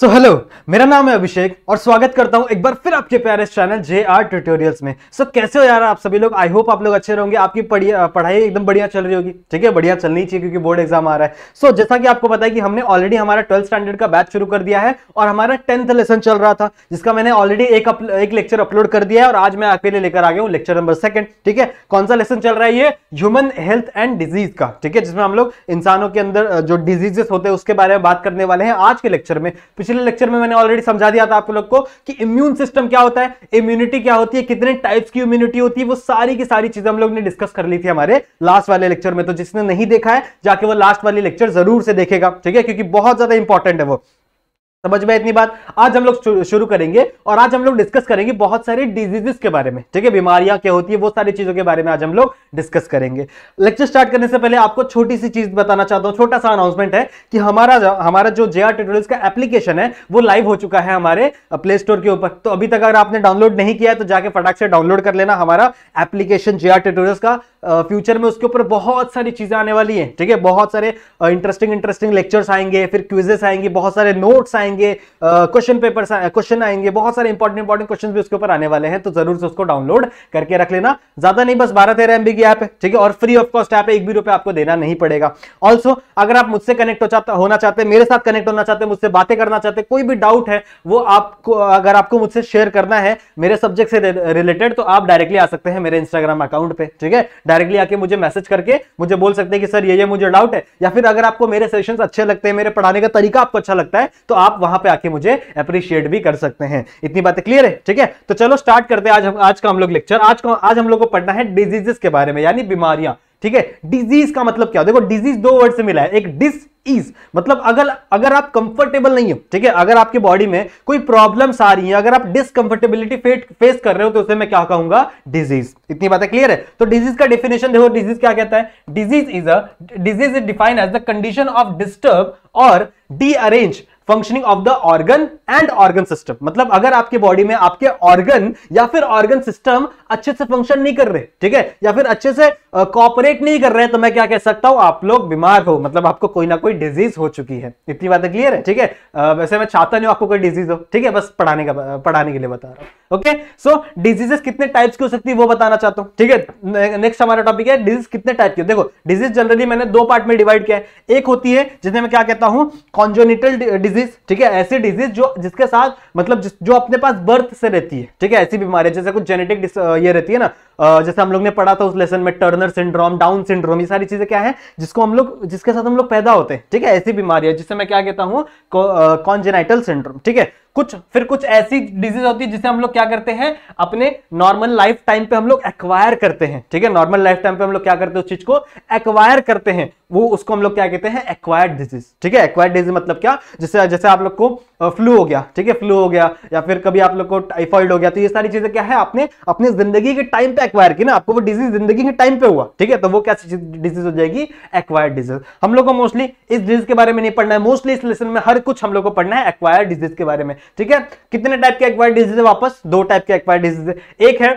सो so, hello मेरा नाम है अभिषेक और स्वागत करता हूँ एक बार फिर आपके प्यारे चैनल जे आर ट्यूटोरियल्स में। सो so, कैसे हो यार आप सभी लोग? आई होप आप लोग अच्छे रहोगे। आपकी पढ़ाई एकदम बढ़िया चल रही होगी। ठीक है बढ़िया चलनी चाहिए क्योंकि बोर्ड एग्ज़ाम आ रहा है। सो so, जैसा कि आपको पता है कि हमने ऑलरेडी हमारा ट्वेल्थ स्टैंडर्ड का बैच शुरू कर दिया है और हमारा टेंथ लेसन चल रहा था जिसका मैंने ऑलरेडी एक, एक लेक्चर अपलोड कर दिया है और आज मैं आपके लिए लेकर आ गया हूँ लेक्चर नंबर सेकंड ठीक है कौन सा लेसन चल रहा है ये? ह्यूमन हेल्थ एंड डिज़ीज़ का। ठीक है जिसमें हम लोग इंसानों के अंदर जो डिजीजेस होते हैं उसके बारे में बात करने वाले हैं आज के लेक्चर में। पिछले लेक्चर में मैंने ऑलरेडी समझा दिया था आप लोग को कि इम्यून सिस्टम क्या होता है इम्यूनिटी क्या होती है, कितने टाइप्स की इम्यूनिटी होती है, वो सारी की सारी चीज़ें हम लोग ने डिस्कस कर ली थी हमारे लास्ट वाले लेक्चर में। तो जिसने नहीं देखा है, जाके वो लास्ट वाली लेक्चर ज़रूर से देखेगा, ठीक है? क्योंकि बहुत ज़्यादा इंपॉर्टेंट है वो। समझ में इतनी बात? आज हम लोग शुरू करेंगे और आज हम लोग डिस्कस करेंगे बहुत सारे डिजीजेस के बारे में। ठीक है? बीमारियाँ क्या होती है, वो सारी चीज़ों के बारे में आज हम लोग डिस्कस करेंगे। लेक्चर स्टार्ट करने से पहले आपको छोटी सी चीज़ बताना चाहता हूँ, छोटा सा अनाउंसमेंट है कि हमारा हमारा जो जे आर का एप्लीकेशन है, वो लाइव हो चुका है हमारे प्ले स्टोर के ऊपर। तो अभी तक अगर आपने डाउनलोड नहीं किया है तो जाके फटाक से डाउनलोड कर लेना हमारा एप्लीकेशन जे आर का। फ्यूचर में उसके ऊपर बहुत सारी चीज़ें आने वाली है। ठीक है? बहुत सारे इंटरेस्टिंग इंटरेस्टिंग लेक्चर्स आएँगे, फिर क्विजेस आएँगे, बहुत सारे नोट्स आएँगे। क्वेश्चन पेपर क्वेश्चन आएँगे, बहुत सारे इंपॉर्टेंट इंपॉर्टेंट क्वेश्चन भी उसके ऊपर आने वाले हैं तो ज़रूर से उसको डाउनलोड करके रख लेना। ज़्यादा नहीं, बस बारह तेरह एमबी की ऐप है, ठीक है? और फ्री ऑफ़ कॉस्ट ऐप है, एक भी रुपए आपको देना नहीं पड़ेगा। ऑल्सो अगर आप मुझसे कनेक्ट हो चाहते, होना चाहते, मेरे साथ कनेक्ट होना चाहते, मुझसे बातें करना चाहते, कोई भी डाउट है, वो आपको, अगर आपको मुझसे शेयर करना है, मेरे सब्जेक्ट से रिलेटेड तो आप डायरेक्टली आ सकते हैं मेरे इंस्टाग्राम अकाउंट पे, ठीक है? डायरेक्टली आके मुझे मैसेज करके, मुझे बोल सकते हैं कि, सर, ये ये मुझे डाउट है। या फिर अगर आपको मेरे सेशंस अच्छे लगते हैं, मेरे पढ़ाने का तरीका आपको अच्छा लगता है तो आप वहाँ पे आके मुझे अप्रिशिएट भी कर सकते हैं। इतनी बातें क्लियर है? ठीक है? तो चलो स्टार्ट करते हैं। आज हम आज का हम लोग लेक्चर आज को आज हम लोग को पढ़ना है डिजीजेस के बारे में, यानी बीमारियाँ। ठीक है? डिज़ीज़ का मतलब क्या? देखो डिज़ीज़ दो वर्ड से मिला है। एक डिस इज़ मतलब अगर अगर आप कंफर्टेबल नहीं हो, ठीक है? अगर आपकी बॉडी में कोई प्रॉब्लम्स आ रही है, अगर आप डिसकंफर्टेबिलिटी फेस कर रहे हो तो उसे मैं क्या कहूँगा? डिज़ीज़ इतनी बातें क्लियर है? तो डिज़ीज़ का डेफिनेशन देखो डिज़ीज़ क्या कहता है? Disease is a disease is defined as the condition of disturb और derange functioning of the organ and organ system मतलब अगर आपके बॉडी में आपके ऑर्गन या फिर ऑर्गन सिस्टम अच्छे से फ़ंक्शन नहीं कर रहे, ठीक है? या फिर अच्छे से कॉपरेट नहीं कर रहे तो मैं क्या कह सकता हूँ, आप लोग बीमार हो। मतलब आपको कोई ना कोई डिज़ीज़ हो चुकी है। इतनी बातें क्लियर है? ठीक है? वैसे मैं चाहता नहीं आपको कोई डिज़ीज़ हो। ठीक है? बस पढ़ाने का पढ़ाने के लिए बता रहा हूँ। ओके सो डिजीजेस कितने टाइप्स की हो सकती है, वो बताना चाहता हूँ। ठीक है? नेक्स्ट हमारा टॉपिक है डिज़ीज़ कितने टाइप की देखो डिज़ीज़ जनरली मैंने दो पार्ट में डिवाइड किया है। एक होती है, जिसमें मैं क्या कहता हूँ कॉन्जोनिटल डिज़ीज़ डिज़ीज़ ठीक है? ऐसी डिज़ीज़ जो जिसके साथ मतलब जिस, जो अपने पास बर्थ से रहती है ठीक है? ऐसी बीमारी जैसे कुछ जेनेटिक ये रहती है ना जैसे हम लोग ने पढ़ा था उस लेसन में टर्नर सिंड्रोम डाउन सिंड्रोम ये सारी चीज़ें क्या है? जिसको हम लोग जिसके साथ हम लोग पैदा होते हैं ठीक है? ऐसी बीमारी है जिससे मैं क्या कहता हूँ कॉन्जेनाइटल सिंड्रोम ठीक है? कुछ, फिर कुछ ऐसी डिज़ीज़ होती है जिसे हम लोग क्या करते हैं? अपने नॉर्मल लाइफ टाइम पे हम लोग एक्वायर करते हैं। ठीक है? नॉर्मल लाइफ टाइम पे हम लोग क्या करते हैं उस चीज़ को? एक्वायर करते हैं। वो उसको हम लोग क्या कहते हैं? एक्वायर्ड डिज़ीज़ ठीक है? एक्वायर्ड डिज़ीज़ मतलब क्या? जैसे जैसे आप लोग को फ्लू हो गया। ठीक है? फ्लू हो गया, या फिर कभी आप लोग को टाइफॉइड हो गया तो ये सारी चीज़ें क्या है? आपने अपनी ज़िंदगी के टाइम पे एक्वायर की ना। आपको वो डिज़ीज़ ज़िंदगी के टाइम पे हुआ। ठीक है? तो वो क्या डिज़ीज़ हो जाएगी? एक्वायर्ड डिज़ीज़ हम लोग को मोस्टली इस डिज़ीज़ के बारे में नहीं पढ़ना है। मोस्टली इस लेसन में हर कुछ हम लोग को पढ़ना है। एक्वायर्ड डिज़ीज़ के बारे में। ठीक है? कितने टाइप के एक्वायर्ड डिज़ीज़ है वापस? दो टाइप के एक्वायर्ड डिज़ीज़ है। एक है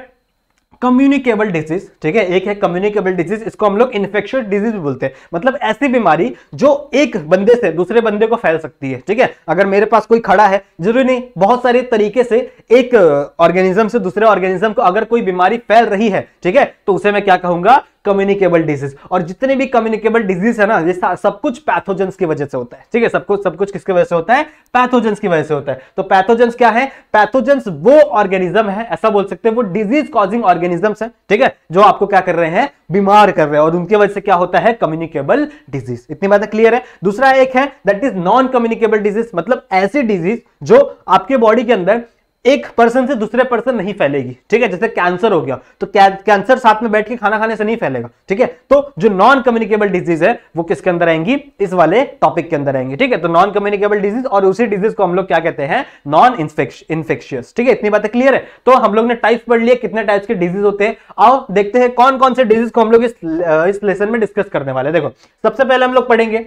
कम्युनिकेबल डिज़ीज़ ठीक है? एक है कम्युनिकेबल डिज़ीज़ इसको हम लोग इन्फेक्शियस डिज़ीज़ भी बोलते हैं। मतलब ऐसी बीमारी जो एक बंदे से दूसरे बंदे को फैल सकती है, ठीक है? अगर मेरे पास कोई खड़ा है, ज़रूरी नहीं, बहुत सारे तरीके से एक ऑर्गेनिज्म से दूसरे ऑर्गेनिज्म को अगर कोई बीमारी फैल रही है, ठीक है? तो उसे मैं क्या कहूँगा? कम्युनिकेबल डिज़ीज़ और जितने भी कम्युनिकेबल डिज़ीज़ है ना, ये सब कुछ पैथोजेंस की वजह से होता है। ठीक है? सब कुछ सब कुछ किसकी वजह से होता है? पैथोजेंस की वजह से होता है। तो पैथोजेंस क्या है? पैथोजेंस वो ऑर्गेनिज्म है, ऐसा बोल सकते हैं, वो डिज़ीज़ कॉजिंग ऑर्गेनिज्म है। ठीक है? जो आपको क्या कर रहे हैं? बीमार कर रहे हैं। और उनकी वजह से क्या होता है? कम्युनिकेबल डिज़ीज़ इतनी बात क्लियर है? दूसरा एक है that is non communicable disease मतलब ऐसी डिज़ीज़ जो आपके बॉडी के अंदर एक पर्सन से दूसरे पर्सन नहीं फैलेगी, ठीक है? जैसे कैंसर हो गया तो कैंसर साथ में बैठ के खाना खाने से नहीं फैलेगा, ठीक है? तो जो नॉन कम्युनिकेबल डिज़ीज़ है, वो किसके अंदर आएँगी? इस वाले टॉपिक के अंदर आएँगे, ठीक है? तो नॉन कम्युनिकेबल डिज़ीज़ और उसी डिज़ीज़ को हम लोग क्या कहते हैं? नॉन इन्फेक्शियस ठीक है? इतनी बातें क्लियर है? तो हम लोग ने टाइप्स पढ़ लिए, कितने टाइप्स के डिज़ीज़ होते हैं? आओ, देखते हैं कौन कौन से डिज़ीज़ को हम लोग इस लेसन में डिस्कस करने वाले देखो, सबसे पहले हम लोग पढ़ेंगे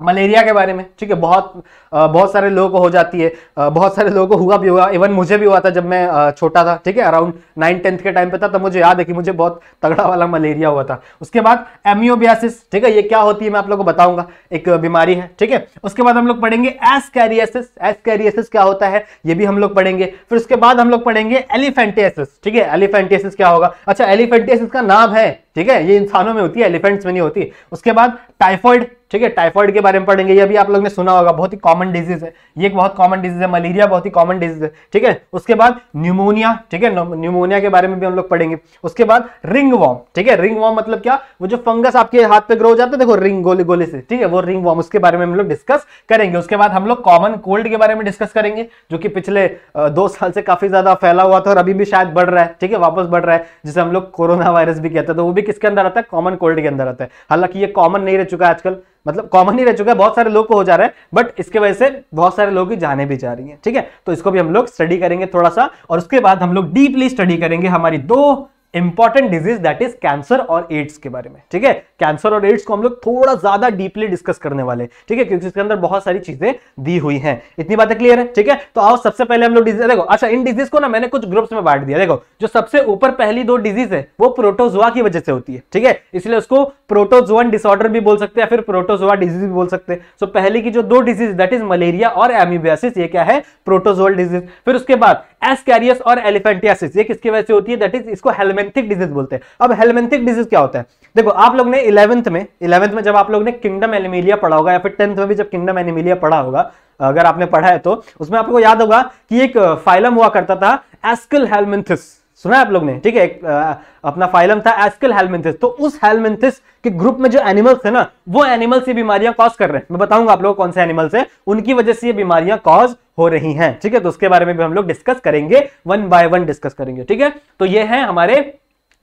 मलेरिया के बारे में, ठीक है, बहुत बहुत सारे लोगों को हो जाती है बहुत सारे लोगों को हुआ भी हुआ इवन मुझे भी हुआ था जब मैं छोटा था, ठीक है अराउंड नाइन टेंथ के टाइम पे था, तब मुझे याद है कि मुझे बहुत तगड़ा वाला मलेरिया हुआ था। उसके बाद एमियोबियासिस ठीक है, ये क्या होती है मैं आप लोगों को बताऊँगा, एक बीमारी है, ठीक है, उसके बाद हम लोग पढ़ेंगे एसकैरियसिस एसकैरियसिस क्या होता है, ये भी हम लोग पढ़ेंगे, फिर उसके बाद हम लोग पढ़ेंगे एलिफेंटियसिस ठीक है एलिफेंटियसिस क्या होगा अच्छा एलिफेंटियसिस का नाम है ठीक है? ये इंसानों में होती है एलिफेंट्स में नहीं होती। उसके बाद टाइफॉइड ठीक है? टाइफॉइड के बारे में पढ़ेंगे। ये भी आप लोग ने सुना होगा, बहुत ही कॉमन डिज़ीज़ है। ये एक बहुत कॉमन डिज़ीज़ है मलेरिया बहुत ही कॉमन डिज़ीज़ है, ठीक है? उसके बाद न्यूमोनिया ठीक है? न्यूमोनिया के बारे में भी हम लोग पढ़ेंगे। उसके बाद रिंग वॉर्म ठीक है? रिंग वॉर्म मतलब क्या? वो जो फंगस आपके हाथ पे ग्रो हो जाता है, देखो रिंग गोले गोले से, ठीक है? वो रिंग वॉर्म उसके बारे में हम लोग डिस्कस करेंगे। उसके बाद हम लोग कॉमन कोल्ड के बारे में डिस्कस करेंगे, जो कि पिछले दो साल से काफ़ी ज़्यादा फैला हुआ था और अभी भी शायद बढ़ रहा है, ठीक है? वापस बढ़ रहा है, जिसे हम लोग कोरोना वायरस भी कहते हैं। तो वो भी किसके अंदर आता है? कॉमन कोल्ड के अंदर आता है। हालाँकि ये कॉमन नहीं रह चुका है आजकल। मतलब कॉमन ही रह चुका है, बहुत सारे लोग को हो जा रहा है बट इसके वजह से बहुत सारे लोग की जाने भी जा रही है, ठीक है? तो इसको भी हम लोग स्टडी करेंगे थोड़ा सा, और उसके बाद हम लोग डीपली स्टडी करेंगे हमारी दो important disease that is cancer और एड्स के बारे में, ठीक है? कैंसर और एड्स को हम लोग थोड़ा ज़्यादा डीपली डिस्कस करने वाले ठीक है? क्योंकि इसके अंदर बहुत सारी चीज़ें दी हुई हैं। इतनी बातें क्लियर है, ठीक है? तो आओ, सबसे पहले हम लोग डिज़ीज़ देखो अच्छा इन डिज़ीज़ को ना मैंने कुछ ग्रुप्स में बांट दिया। देखो, जो सबसे ऊपर पहली दो डिज़ीज़ है, वो प्रोटोजोआ की वजह से होती है, ठीक है? इसलिए उसको प्रोटोजोअन डिसऑर्डर भी बोल सकते हैं फिर प्रोटोजोआ डिज़ीज़ भी बोल सकते हैं। सो पहली की जो दो डिज़ीज़ दैट इज़ मलेरिया और एमिबियासिस ये क्या है? प्रोटोजोअल डिज़ीज़ फिर उसके बाद एसकैरियस और एलिफेंटियासिस ये किसकी वजह से होती है? दैट इज़ इसको हेलमेंथिक डिज़ीज़ बोलते हैं। अब हेलमेंथिक डिज़ीज़ क्या होता है? देखो, आप लोग ने इलेवंथ में इलेवंथ में जब आप लोग ने किंगडम एनिमिलिया पढ़ा होगा, या फिर टेंथ में भी जब किंगडम एनिमिलिया पढ़ा होगा, अगर आपने पढ़ा है तो उसमें आपको याद होगा कि एक फाइलम हुआ करता था एस्किल हेलमेंथिस सुना आप लोग ने? ठीक है अपना फाइलम था एस्किल हेलमेंथिस तो उस हेलमेंथिस के ग्रुप में जो एनिमल्स है ना, वो एनिमल्स ये बीमारियाँ कॉज कर रहे हैं। मैं बताऊँगा आप लोग कौन से एनिमल्स है। उनकी वजह से ये बीमारियाँ कॉज हो रही हैं। ठीक है तो उसके बारे में भी हम लोग डिस्कस करेंगे वन बाय वन डिस्कस करेंगे। ठीक है तो ये है हमारे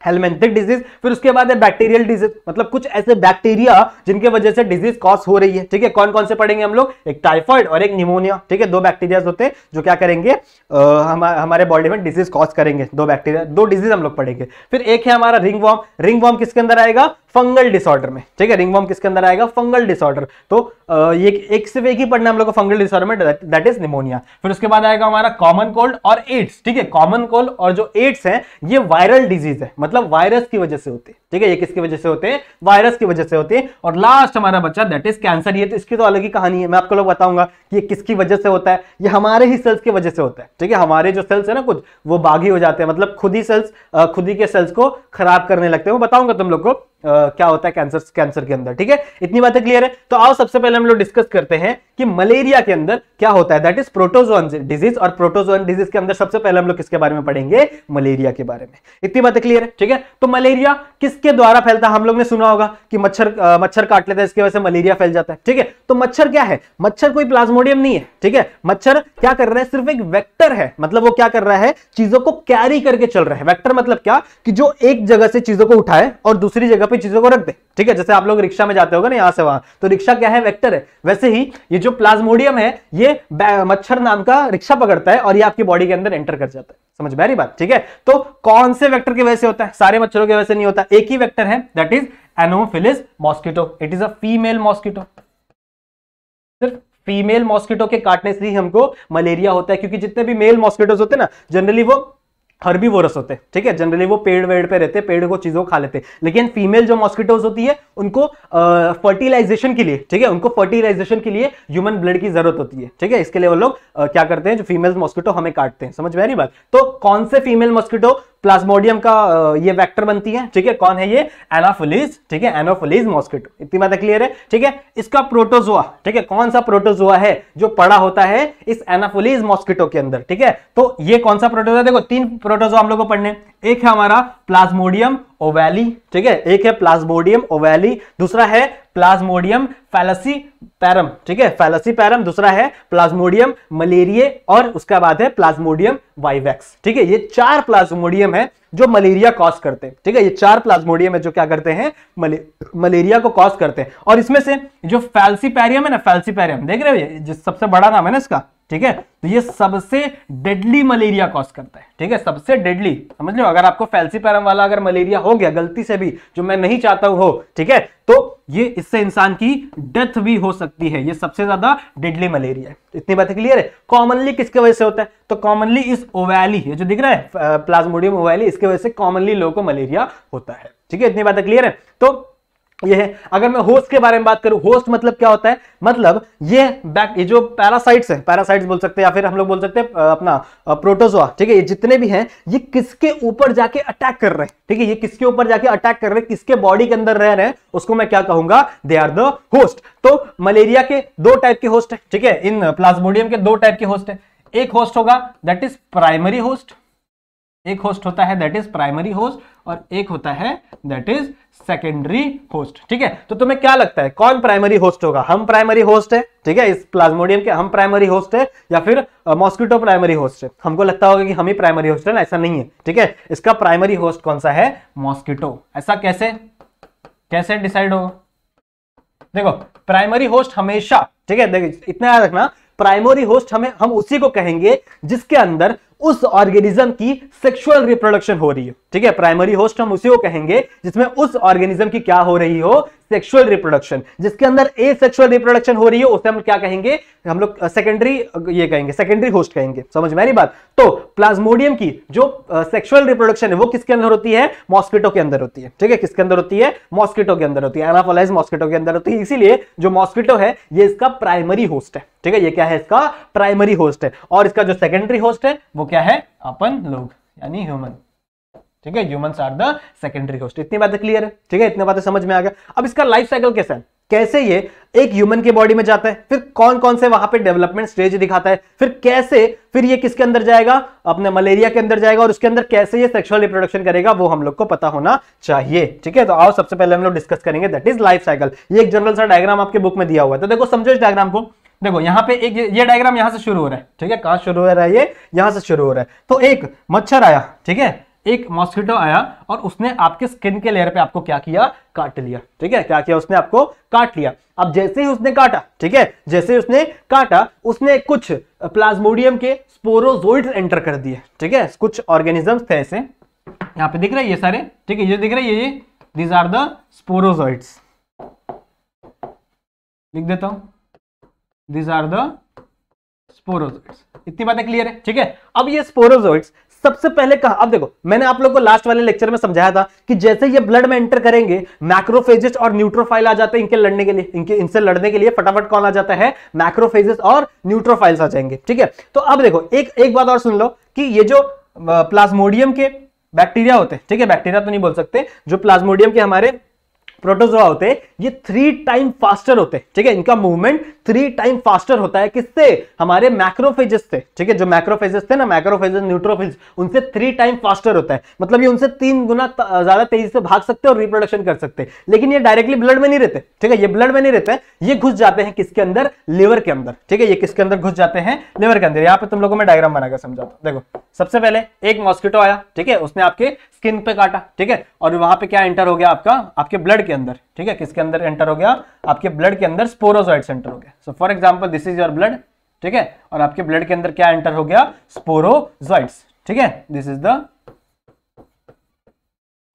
हेलमेंथिक डिज़ीज़ फिर उसके बाद है बैक्टीरियल डिज़ीज़। मतलब कुछ ऐसे बैक्टीरिया जिनके वजह से डिज़ीज़ कॉज हो रही है। ठीक है कौन कौन से पढ़ेंगे हम लोग? एक टाइफॉइड और एक निमोनिया। ठीक है दो बैक्टीरिया होते हैं जो क्या करेंगे? आ, हम, हमारे बॉडी में डिज़ीज़ कॉज करेंगे। दो बैक्टीरिया दो डिज़ीज़ हम लोग पढ़ेंगे फिर एक है हमारा रिंग वॉर्म। रिंग वॉर्म किसके अंदर आएगा? फंगल डिसऑर्डर में। ठीक है रिंग वॉर्म किसके अंदर आएगा? Fungal disorder. तो ये एक सिर्फ़ एक ही पढ़ना हम लोग को फंगल डिसऑर्डर में दैट इज़ निमोनिया। फिर उसके बाद आएगा हमारा कॉमन कोल्ड और एड्स। ठीक है कॉमन कोल्ड और जो एड्स है ये वायरल डिज़ीज़ है। मतलब वायरस की वजह से होते हैं। ठीक है, ये किसकी वजह से होते हैं? वायरस की वजह से होते हैं। और लास्ट हमारा बच्चा दैट इज़ कैंसर ये तो इसकी तो अलग ही कहानी है। मैं आपको लोग बताऊँगा कि ये किसकी वजह से होता है। ये हमारे ही सेल्स की वजह से होता है। ठीक है, हमारे जो सेल्स है ना कुछ, वो बागी हो जाते हैं। मतलब खुद ही सेल्स खुद ही के सेल्स को खराब करने लगते हैं। वो बताऊँगा तुम लोग को। क्या होता है कैंसर कैंसर के अंदर, ठीक है? इतनी बातें क्लियर है? तो आओ सबसे पहले हम लोग डिस्कस करते हैं कि मलेरिया के अंदर क्या होता है। दैट इज़ प्रोटोजोन डिज़ीज़ और प्रोटोजोन डिज़ीज़ के अंदर सबसे पहले हम लोग किसके बारे में पढ़ेंगे? मलेरिया के बारे में। इतनी बातें क्लियर है, ठीक है? तो मलेरिया किसके द्वारा फैलता है? हम लोग ने सुना होगा कि मच्छर मच्छर काट लेता है, इसकी वजह से मलेरिया फैल जाता है, ठीक है? तो मच्छर क्या है? मच्छर कोई प्लाज्मोडियम नहीं है, ठीक है? मच्छर क्या कर रहा है? सिर्फ़ एक वेक्टर है। मतलब वो क्या कर रहा है? चीज़ों को कैरी करके चल रहा है। वेक्टर मतलब क्या? कि जो एक जगह से चीज़ों को उठाए और दूसरी जगह पे चीज़ों को रख दे। ठीक है? जैसे आप लोग रिक्शा में जाते हो ना यहाँ से वहाँ तो रिक्शा क्या है? वेक्टर है। वैसे ही ये जो प्लाज्मोडियम है, ये मच्छर नाम का रिक्शा पकड़ता है और ये आपकी बॉडी के अंदर एंटर कर जाता है। समझ में बात? ठीक है? तो कौन से वेक्टर की वजह से होता है? सारे मच्छरों की वजह से नहीं होता। एक ही वेक्टर है that is anopheles mosquito it is a female mosquito सिर्फ़ फीमेल मॉस्किटो के काटने से ही हमको मलेरिया होता है, क्योंकि जितने भी मेल मॉस्किटोज होते हैं ना जनरली वो हर्बीवोरस होते हैं, ठीक है? जनरली वो पेड़ वेड़ पे रहते पेड़ को चीज़ों खा लेते लेकिन फीमेल जो मॉस्किटोज होती है, उनको फर्टिलाइजेशन के लिए, ठीक है? उनको फर्टिलाइजेशन के लिए ह्यूमन ब्लड की ज़रूरत होती है, ठीक है? इसके लिए वो लोग क्या करते हैं? जो फीमेल मॉस्किटो हमें काटते हैं, समझ में आ रही बात? तो कौन से फीमेल मॉस्किटो प्लाज्मोडियम का ये वेक्टर बनती है। ठीक है, कौन है ये? एनाफोलिस ठीक है एनाफोलिस मॉस्किटो इतनी बात क्लियर है? ठीक है, इसका प्रोटोजोआ ठीक है, कौन सा प्रोटोजोआ है जो पड़ा होता है इस एनाफोलिस मॉस्किटो के अंदर? ठीक है तो ये कौन सा प्रोटोजोआ देखो, तीन प्रोटोजोआ हम लोग को पढ़ने एक है हमारा प्लाज्मोडियम ओवैली ठीक है? एक है प्लाज्मोडियम ओवैली दूसरा है प्लाज्मोडियम फैलसी पैरम ठीक है? फैलसी पैरम दूसरा है प्लाज्मोडियम मलेरिए और उसके बाद है प्लाज्मोडियम वाइवैक्स ठीक है? ये चार प्लाज्मोडियम है जो मलेरिया कॉज करते हैं ठीक है? ये चार प्लाज्मोडियम है जो क्या करते हैं? मले, मलेरिया को कॉज करते हैं। और इसमें से जो फैल्सीपैरियम है ना फैल्सीपैरियम देख रहे हो ये? सबसे बड़ा नाम है ना इसका ठीक है? तो ये सबसे डेडली मलेरिया कॉज करता है। ठीक है? सबसे डेडली समझ लो अगर आपको फैल्सीपैरम वाला अगर मलेरिया हो गया, गलती से भी, जो मैं नहीं चाहता हूँ हो, ठीक है? तो ये इससे इंसान की डेथ भी हो सकती है। ये सबसे ज़्यादा डेडली मलेरिया है। इतनी बातें क्लियर है? कॉमनली किसके वजह से होता है? तो कॉमनली इस ओवैली ये जो दिख रहा है प्लाज्मोडियम ओवैली इसके वजह से कॉमनली लोगों को मलेरिया होता है। ठीक है? इतनी बातें क्लियर है? तो ये है। अगर मैं होस्ट के बारे में बात करूँ होस्ट मतलब क्या होता है? मतलब ये बैक ये जो पैरासाइट्स है पैरासाइट्स बोल सकते हैं, या फिर हम लोग बोल सकते हैं अपना प्रोटोजोआ ठीक है? ये जितने भी हैं, ये किसके ऊपर जाके अटैक कर रहे हैं, ठीक है? ये किसके ऊपर जाके अटैक कर रहे हैं, किसके बॉडी के अंदर रह रहे हैं, उसको मैं क्या कहूँगा? दे आर द होस्ट तो मलेरिया के दो टाइप के होस्ट है, ठीक है? इन प्लाज्मोडियम के दो टाइप के होस्ट है। एक होस्ट होगा दैट इज़ प्राइमरी होस्ट एक होस्ट होता है दैट इज़ प्राइमरी होस्ट और एक होता है दैट इज़ सेकेंडरी होस्ट ठीक है? तो तुम्हें क्या लगता है, कौन प्राइमरी होस्ट होगा? हम प्राइमरी होस्ट है, ठीक है? इस प्लाज्मोडियम के हम प्राइमरी होस्ट है, या फिर मॉस्किटो प्राइमरी होस्ट है? हमको लगता होगा कि हम ही प्राइमरी होस्ट है ना, ऐसा नहीं है, ठीक है? इसका प्राइमरी होस्ट कौन सा है? मॉस्किटो ऐसा कैसे? कैसे डिसाइड होगा? देखो प्राइमरी होस्ट हमेशा, ठीक है? देखिए इतना याद रखना प्राइमरी होस्ट हमें, हम उसी को कहेंगे जिसके अंदर उस ऑर्गेनिज्म की सेक्सुअल रिप्रोडक्शन हो रही है। ठीक है, प्राइमरी होस्ट हम उसी को कहेंगे जिसमें उस ऑर्गेनिज्म की क्या हो रही हो सेक्सुअल रिप्रोडक्शन जिसके अंदर ए सेक्सुअल रिप्रोडक्शन हो रही है, उसे हम क्या कहेंगे? हम लोग सेकेंडरी ये कहेंगे सेकेंडरी होस्ट कहेंगे। समझ में बात? तो प्लाज्मोडियम की जो सेक्सुअल रिप्रोडक्शन है, वो किसके अंदर होती है? मॉस्किटो के अंदर होती है। ठीक है? किसके अंदर होती है? मॉस्किटो के अंदर होती है। एनाफोलाइज मॉस्किटो के अंदर होती है। इसीलिए जो मॉस्किटो है, ये इसका प्राइमरी होस्ट है। ठीक है? ये क्या है इसका? प्राइमरी होस्ट है। और इसका जो सेकेंडरी होस्ट है, वो क्या है? अपन लोग, यानी ह्यूमन ठीक है humans are the secondary host इतनी बातें क्लियर है? ठीक है, इतनी बातें समझ में आ गया। अब इसका लाइफ साइकिल कैसा है? कैसे ये एक ह्यूमन के बॉडी में जाता है? फिर कौन कौन से वहाँ पे डेवलपमेंट स्टेज दिखाता है? फिर कैसे, फिर ये किसके अंदर जाएगा? अपने मलेरिया के अंदर जाएगा और उसके अंदर कैसे ये सेक्सुअल रिप्रोडक्शन करेगा, वो हम लोग को पता होना चाहिए। ठीक है तो आओ सबसे पहले हम लोग डिस्कस करेंगे दैट इज़ लाइफ साइकिल ये एक जनरल सा डायग्राम आपके बुक में दिया हुआ है। तो देखो, समझो इस डायग्राम को। देखो, यहाँ पे एक ये डायग्राम यहाँ से शुरू हो रहा है। ठीक है, कहाँ शुरू हो रहा है ये? यहाँ से शुरू हो रहा है। तो एक मच्छर आया, ठीक है? एक मॉस्किटो आया और उसने आपके स्किन के लेयर पे आपको क्या किया? काट लिया। ठीक है? क्या किया उसने आपको? काट लिया। अब जैसे ही उसने काटा, ठीक है? जैसे ही उसने काटा, उसने कुछ प्लाज्मोडियम के स्पोरोजोइड्स एंटर कर दिए। ठीक है? कुछ ऑर्गेनिजम्स थे ऐसे। यहाँ पे दिख रहे हैं ये सारे। ठीक है? ये दिख रहे हैं ये दीज आर द स्पोरोजोइड्स लिख देता हूँ। दीज आर द स्पोरोजोइड्स इतनी बातें क्लियर है? ठीक है? अब ये स्पोरोजोइड्स सबसे पहले कहा, अब देखो, मैंने आप लोग को लास्ट वाले लेक्चर में समझाया था कि जैसे ये ब्लड में एंटर करेंगे मैक्रोफेजिस और न्यूट्रोफाइल आ जाते हैं इनके लड़ने के लिए, इनके, इनसे लड़ने के लिए फटाफट कौन आ जाता है? मैक्रोफेजिस और न्यूट्रोफाइल्स आ जाएँगे, ठीक है? तो अब देखो, एक एक बात और सुन लो कि ये जो प्लाज्मोडियम के बैक्टीरिया होते हैं, ठीक है? बैक्टीरिया तो नहीं बोल सकते, जो प्लाज्मोडियम के हमारे प्रोटोजोआ होते ये थ्री टाइम फास्टर होते ठीक है? इनका मूवमेंट थ्री टाइम फास्टर होता है किससे? हमारे मैक्रोफेजेस से, ठीक है? जो मैक्रोफेजेस थे ना मैक्रोफेजेस न्यूट्रोफिल्स उनसे थ्री टाइम फास्टर होता है। मतलब ये उनसे तीन गुना ज़्यादा तेज़ी से भाग सकते हैं और रिप्रोडक्शन कर सकते हैं। लेकिन ये डायरेक्टली ब्लड में नहीं रहते, ठीक है? ये ब्लड में नहीं रहते, ये घुस जाते हैं किसके अंदर? लिवर के अंदर, ठीक है? ये किसके अंदर घुस जाते हैं? लिवर के अंदर। यहाँ पे तुम लोगों में डायग्राम बनाकर समझाता देखो, सबसे पहले एक मॉस्किटो आया, ठीक है? उसने आपके स्किन पे काटा, ठीक है? और वहाँ पे क्या एंटर हो गया आपका? आपके ब्लड के अंदर, ठीक है? किसके अंदर एंटर हो गया? आपके ब्लड के अंदर स्पोरोजोइड एंटर हो गया। So for example this is your blood ठीक है? और आपके ब्लड के अंदर क्या एंटर हो गया? स्पोरोजोइड्स ठीक है? दिस इज़ द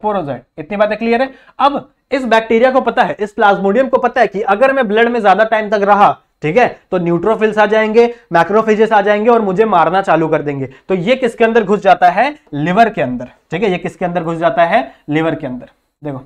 स्पोरोजोइड इतनी बातें क्लियर है? अब, इस बैक्टीरिया को पता है, इस प्लाज्मोडियम को पता है कि अगर मैं ब्लड में ज़्यादा टाइम तक रहा ठीक है? तो न्यूट्रोफिल्स आ जाएँगे मैक्रोफेजेस आ जाएँगे और मुझे मारना चालू कर देंगे। तो ये किसके अंदर घुस जाता है? लिवर के अंदर। ठीक है? ये किसके अंदर घुस जाता है? लिवर के अंदर। देखो,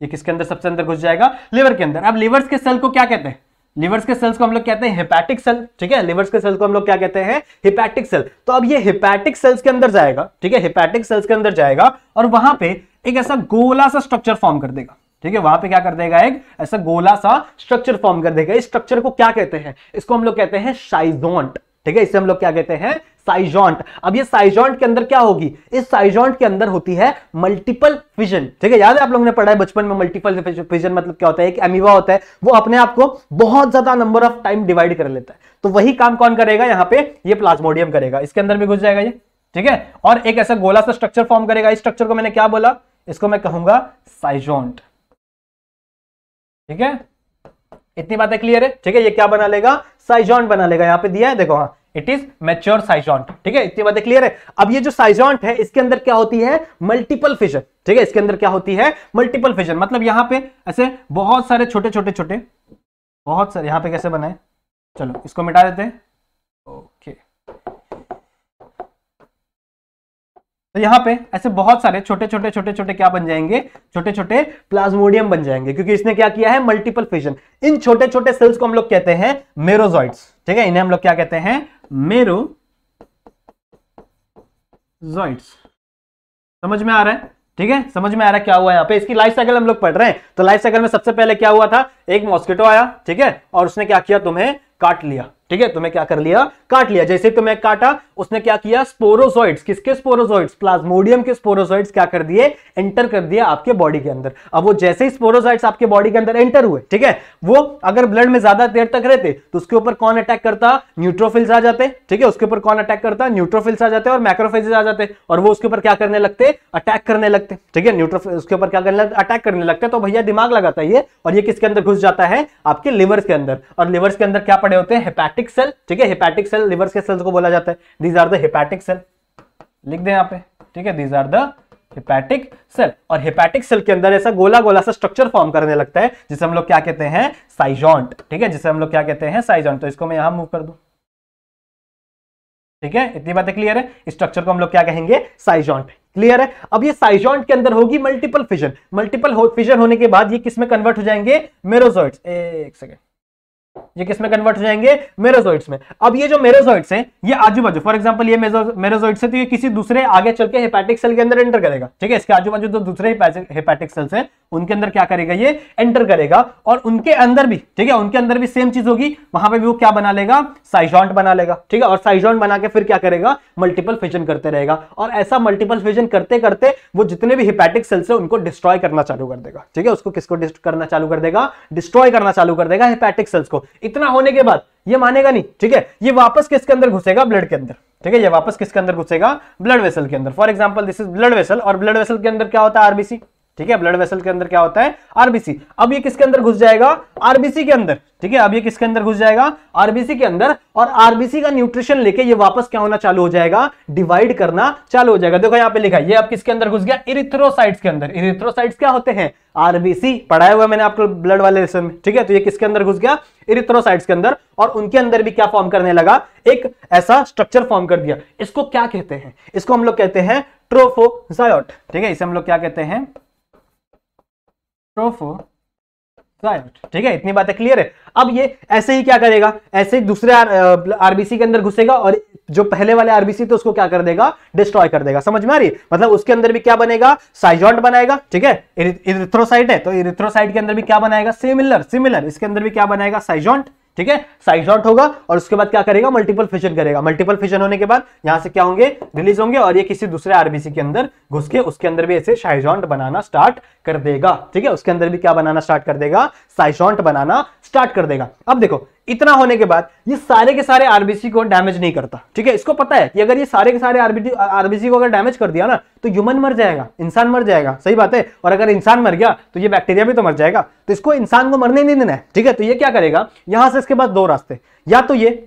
ये किसके अंदर सबसे अंदर घुस जाएगा? लिवर के अंदर। अब लिवर्स के सेल को क्या कहते हैं? लिवर्स के सेल्स को हम लोग कहते हैं हिपैटिक सेल ठीक है? लिवर्स के सेल को हम लोग क्या कहते हैं? हिपैटिक सेल तो अब ये हिपैटिक सेल्स के अंदर जाएगा। ठीक है? हिपैटिक सेल्स के अंदर जाएगा और वहाँ पे एक ऐसा गोला सा स्ट्रक्चर फॉर्म कर देगा। ठीक है, वहाँ पे क्या कर देगा एक ऐसा गोला सा स्ट्रक्चर फॉर्म कर देगा। इस स्ट्रक्चर को क्या कहते हैं? इसको हम लोग कहते हैं शाइजोंट ठीक है, इसे हम लोग क्या कहते हैं? साइजॉन्ट अब ये साइजॉन्ट के अंदर क्या होगी? इस साइजॉन्ट के अंदर होती है मल्टीपल फिजन ठीक है, याद है आप लोगों ने पढ़ा है बचपन में मल्टीपल फिजन मतलब क्या होता है? एक एमिवा होता है, वो अपने आप को बहुत ज़्यादा नंबर ऑफ़ टाइम डिवाइड कर लेता है। तो वही काम कौन करेगा? यहाँ पे ये प्लाज्मोडियम करेगा। इसके अंदर भी घुस जाएगा ये। ठीक है, और एक ऐसा गोला सा स्ट्रक्चर फॉर्म करेगा। इस स्ट्रक्चर को मैंने क्या बोला? इसको मैं कहूँगा साइजॉन्ट ठीक है? इतनी बातें क्लियर है? ठीक है, ये क्या बना लेगा? साइजॉन बना लेगा, यहाँ पे दिया है, देखो हाँ। इट इज़ मेच्योर साइजॉन्ट ठीक है? इतनी बातें क्लियर है? अब ये जो साइजॉन्ट है, इसके अंदर क्या होती है? मल्टीपल फिजन ठीक है? इसके अंदर क्या होती है? मल्टीपल फिजन मतलब यहाँ पे ऐसे बहुत सारे छोटे छोटे छोटे, बहुत सारे, यहाँ पे कैसे बनाए चलो, इसको मिटा देते हैं। ओके तो यहाँ पे ऐसे बहुत सारे छोटे छोटे छोटे छोटे क्या बन जाएँगे? छोटे छोटे प्लाज्मोडियम बन जाएँगे, क्योंकि इसने क्या किया है? मल्टीपल फिजन इन छोटे छोटे सेल्स को हम लोग कहते हैं मेरोजॉइड्स ठीक है? इन्हें हम लोग क्या कहते हैं? मेरोजॉइड्स समझ में आ रहा है? ठीक है? समझ में आ रहा है क्या हुआ यहाँ पे? इसकी लाइफ साइकिल हम लोग पढ़ रहे हैं। तो लाइफ साइकिल में सबसे पहले क्या हुआ था? एक मॉस्किटो आया, ठीक है? और उसने क्या किया? तुम्हें काट लिया। ठीक है? तुम्हें क्या कर लिया? काट लिया। जैसे तुम्हें काटा, उसने क्या किया? स्पोरोजॉइड्स किसके स्पोरोजॉइड्स प्लाज्मोडियम के स्पोरोजॉइड्स क्या कर दिए? एंटर कर दिया आपके बॉडी के अंदर। अब वो जैसे ही स्पोरोजॉइड्स आपके बॉडी के अंदर एंटर हुए, ठीक है? वो अगर ब्लड में ज़्यादा देर तक रहते तो उसके ऊपर कौन अटैक करता? न्यूट्रोफिल्स आ जाते, ठीक है? उसके ऊपर कौन अटैक करता? न्यूट्रोफिल्स आ जाते और मैक्रोफेजेस आ जाते। और वो उसके ऊपर क्या करने लगते? अटैक करने लगते, ठीक है? न्यूट्रोफिल उसके ऊपर क्या करने अटैक करने लगते तो भैया दिमाग लगाता है और ये किसके अंदर घुस जाता है? आपके लिवर्स के अंदर। और लिवर्स के अंदर क्या पड़े होते हैं हेपैटिक सेल ठीक है? हेपैटिक सेल लिवर के सेल्स को बोला जाता है। These are the hepatic cell लिख दें यहाँ पे, ठीक है? These are the hepatic cell और हेपैटिक सेल के अंदर ऐसा गोला गोला सा स्ट्रक्चर फॉर्म करने लगता है, जिसे हम लोग क्या कहते हैं? साइजॉन्ट ठीक है? जिसे हम लोग क्या कहते हैं? साइजॉन्ट तो इसको मैं यहाँ मूव कर दूँ। ठीक है? इतनी बातें क्लियर है? स्ट्रक्चर को हम लोग क्या कहेंगे? साइजॉन्ट क्लियर है? अब ये साइजॉन्ट के अंदर होगी मल्टीपल फिजन मल्टीपल फिजन होने के बाद ये किसमें कन्वर्ट हो जाएँगे? मेरोजॉइड्स एक सेकेंड ये किसमें कन्वर्ट हो जाएँगे? मेरोजोइड्स में। अब ये जो मेरोजोइड्स हैं, ये आजू बाजू फॉर एग्जांपल ये मेरोजोइड्स है तो ये किसी दूसरे आगे चल के हेपैटिक सेल के अंदर एंटर करेगा। ठीक है? इसके आजू बाजू जो दूसरे हेपैटिक सेल्स हैं, उनके अंदर क्या करेगा ये? एंटर करेगा। और उनके अंदर भी, ठीक है? उनके अंदर भी सेम चीज़ होगी। वहाँ पे भी वो क्या बना लेगा? साइजॉन्ट बना लेगा। ठीक है? और साइजॉन्ट बना के फिर क्या करेगा? मल्टीपल फिजन करते रहेगा। और ऐसा मल्टीपल फिजन करते करते वो जितने भी हिपैटिक सेल्स है, उनको डिस्ट्रॉय करना चालू कर देगा। ठीक है? उसको किसको करना चालू कर देगा? डिस्ट्रॉय करना चालू कर देगा हिपैटिक सेल्स को। इतना होने के बाद, ये मानेगा नहीं, ठीक है? ये वापस किसके अंदर घुसेगा? ब्लड के अंदर, ठीक है? ये वापस किसके अंदर घुसेगा? ब्लड वेसल के अंदर। For example this is blood vessel और ब्लड वेसल के अंदर क्या होता है? आरबीसी ठीक है? ब्लड वेसल के अंदर क्या होता है? आरबीसी अब ये किसके अंदर घुस जाएगा? आरबीसी के अंदर। ठीक है? अब ये किसके अंदर घुस जाएगा? आरबीसी के अंदर। और आरबीसी का न्यूट्रिशन लेके ये वापस क्या होना चालू हो जाएगा? डिवाइड करना चालू हो जाएगा। देखो यहाँ पे लिखा ये अब किसके अंदर घुस गया? इरिथ्रोसाइट्स के अंदर। इरिथ्रोसाइट्स क्या होते हैं? आरबीसी पढ़ाया हुआ मैंने आपको ब्लड वाले लेसन में। ठीक है? तो ये किसके अंदर घुस गया? इरिथ्रोसाइट्स के अंदर। और उनके अंदर भी क्या फॉर्म करने लगा? एक ऐसा स्ट्रक्चर फॉर्म कर दिया। इसको क्या कहते हैं? इसको हम लोग कहते हैं ट्रोफोजायोट ठीक है? इसे हम लोग क्या कहते हैं? ठीक है, इतनी बातें क्लियर है। अब ये ऐसे ही क्या करेगा? ऐसे ही दूसरे आरबीसी के अंदर घुसेगा और जो पहले वाले आरबीसी तो उसको क्या कर देगा? डिस्ट्रॉय कर देगा। समझ में आ रही मतलब उसके अंदर भी क्या बनेगा? साइजॉन्ट बनाएगा। ठीक है? इरिथ्रोसाइट है तो इरिथ्रोसाइट के अंदर भी क्या बनाएगा? सिमिलर सिमिलर इसके अंदर भी क्या बनाएगा? साइजॉन्ट ठीक है? साइज़ आउट होगा और उसके बाद क्या करेगा? मल्टीपल फिशन करेगा। मल्टीपल फिशन होने के बाद यहाँ से क्या होंगे? रिलीज़ होंगे और ये किसी दूसरे आरबीसी के अंदर घुस के उसके अंदर भी ऐसे साइजॉन्ट बनाना स्टार्ट कर देगा। ठीक है? उसके अंदर भी क्या बनाना स्टार्ट कर देगा? साइजॉन्ट बनाना स्टार्ट कर देगा। अब देखो इतना होने के बाद ये सारे के सारे आरबीसी को डैमेज नहीं करता। ठीक है? इसको पता है कि अगर ये सारे के सारे आरबीसी आरबीसी को अगर डैमेज कर दिया ना तो ह्यूमन मर जाएगा, इंसान मर जाएगा। सही बात है? और अगर इंसान मर गया तो ये बैक्टीरिया भी तो मर जाएगा। तो इसको इंसान को मरने नहीं देना है। ठीक है? तो ये क्या करेगा? यहाँ से इसके बाद दो रास्ते। या तो ये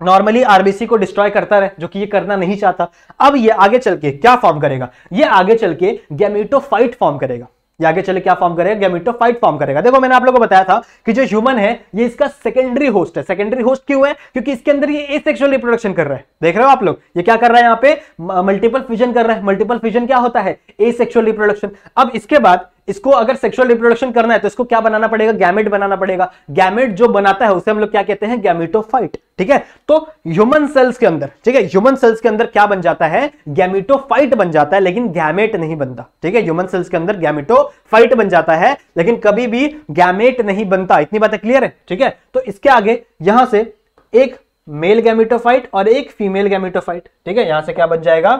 नॉर्मली आरबीसी को डिस्ट्रॉय करता रहे, जो कि ये करना नहीं चाहता। अब ये आगे चल के क्या फॉर्म करेगा? ये आगे चल के गैमेटोफाइट फॉर्म करेगा। आगे चले क्या फॉर्म करेगा? गैमिटोफाइट फॉर्म करेगा। देखो, मैंने आप लोगों को बताया था कि जो ह्यूमन है, ये इसका सेकेंडरी होस्ट है। सेकेंडरी होस्ट क्यों है? क्योंकि इसके अंदर ये एसेक्सुअल रिप्रोडक्शन कर रहा है। देख रहे हो आप लोग? ये क्या कर रहा है यहाँ पे? मल्टीपल फ्यूजन कर रहा है। मल्टीपल फ्यूजन क्या होता है? एसेक्सुअल रिप्रोडक्शन अब इसके बाद इसको अगर सेक्सुअल रिप्रोडक्शन करना है तो इसको क्या बनाना पड़ेगा? गैमेट बनाना पड़ेगा। गैमेट जो बनाता है, उसे हम लोग क्या कहते हैं? गैमिटोफाइट ठीक है? तो ह्यूमन सेल्स के अंदर, ठीक है? ह्यूमन सेल्स के अंदर क्या बन जाता है? गैमिटोफाइट बन जाता है, लेकिन गैमेट नहीं बनता, ठीक है? ह्यूमन सेल्स के अंदर गैमिटोफाइट बन जाता है, लेकिन कभी भी गैमेट नहीं बनता। इतनी बातें क्लियर है, ठीक है? तो इसके आगे, यहाँ से एक मेल गैमिटोफाइट और एक फीमेल गैमिटोफाइट ठीक है? यहाँ से क्या बन जाएगा?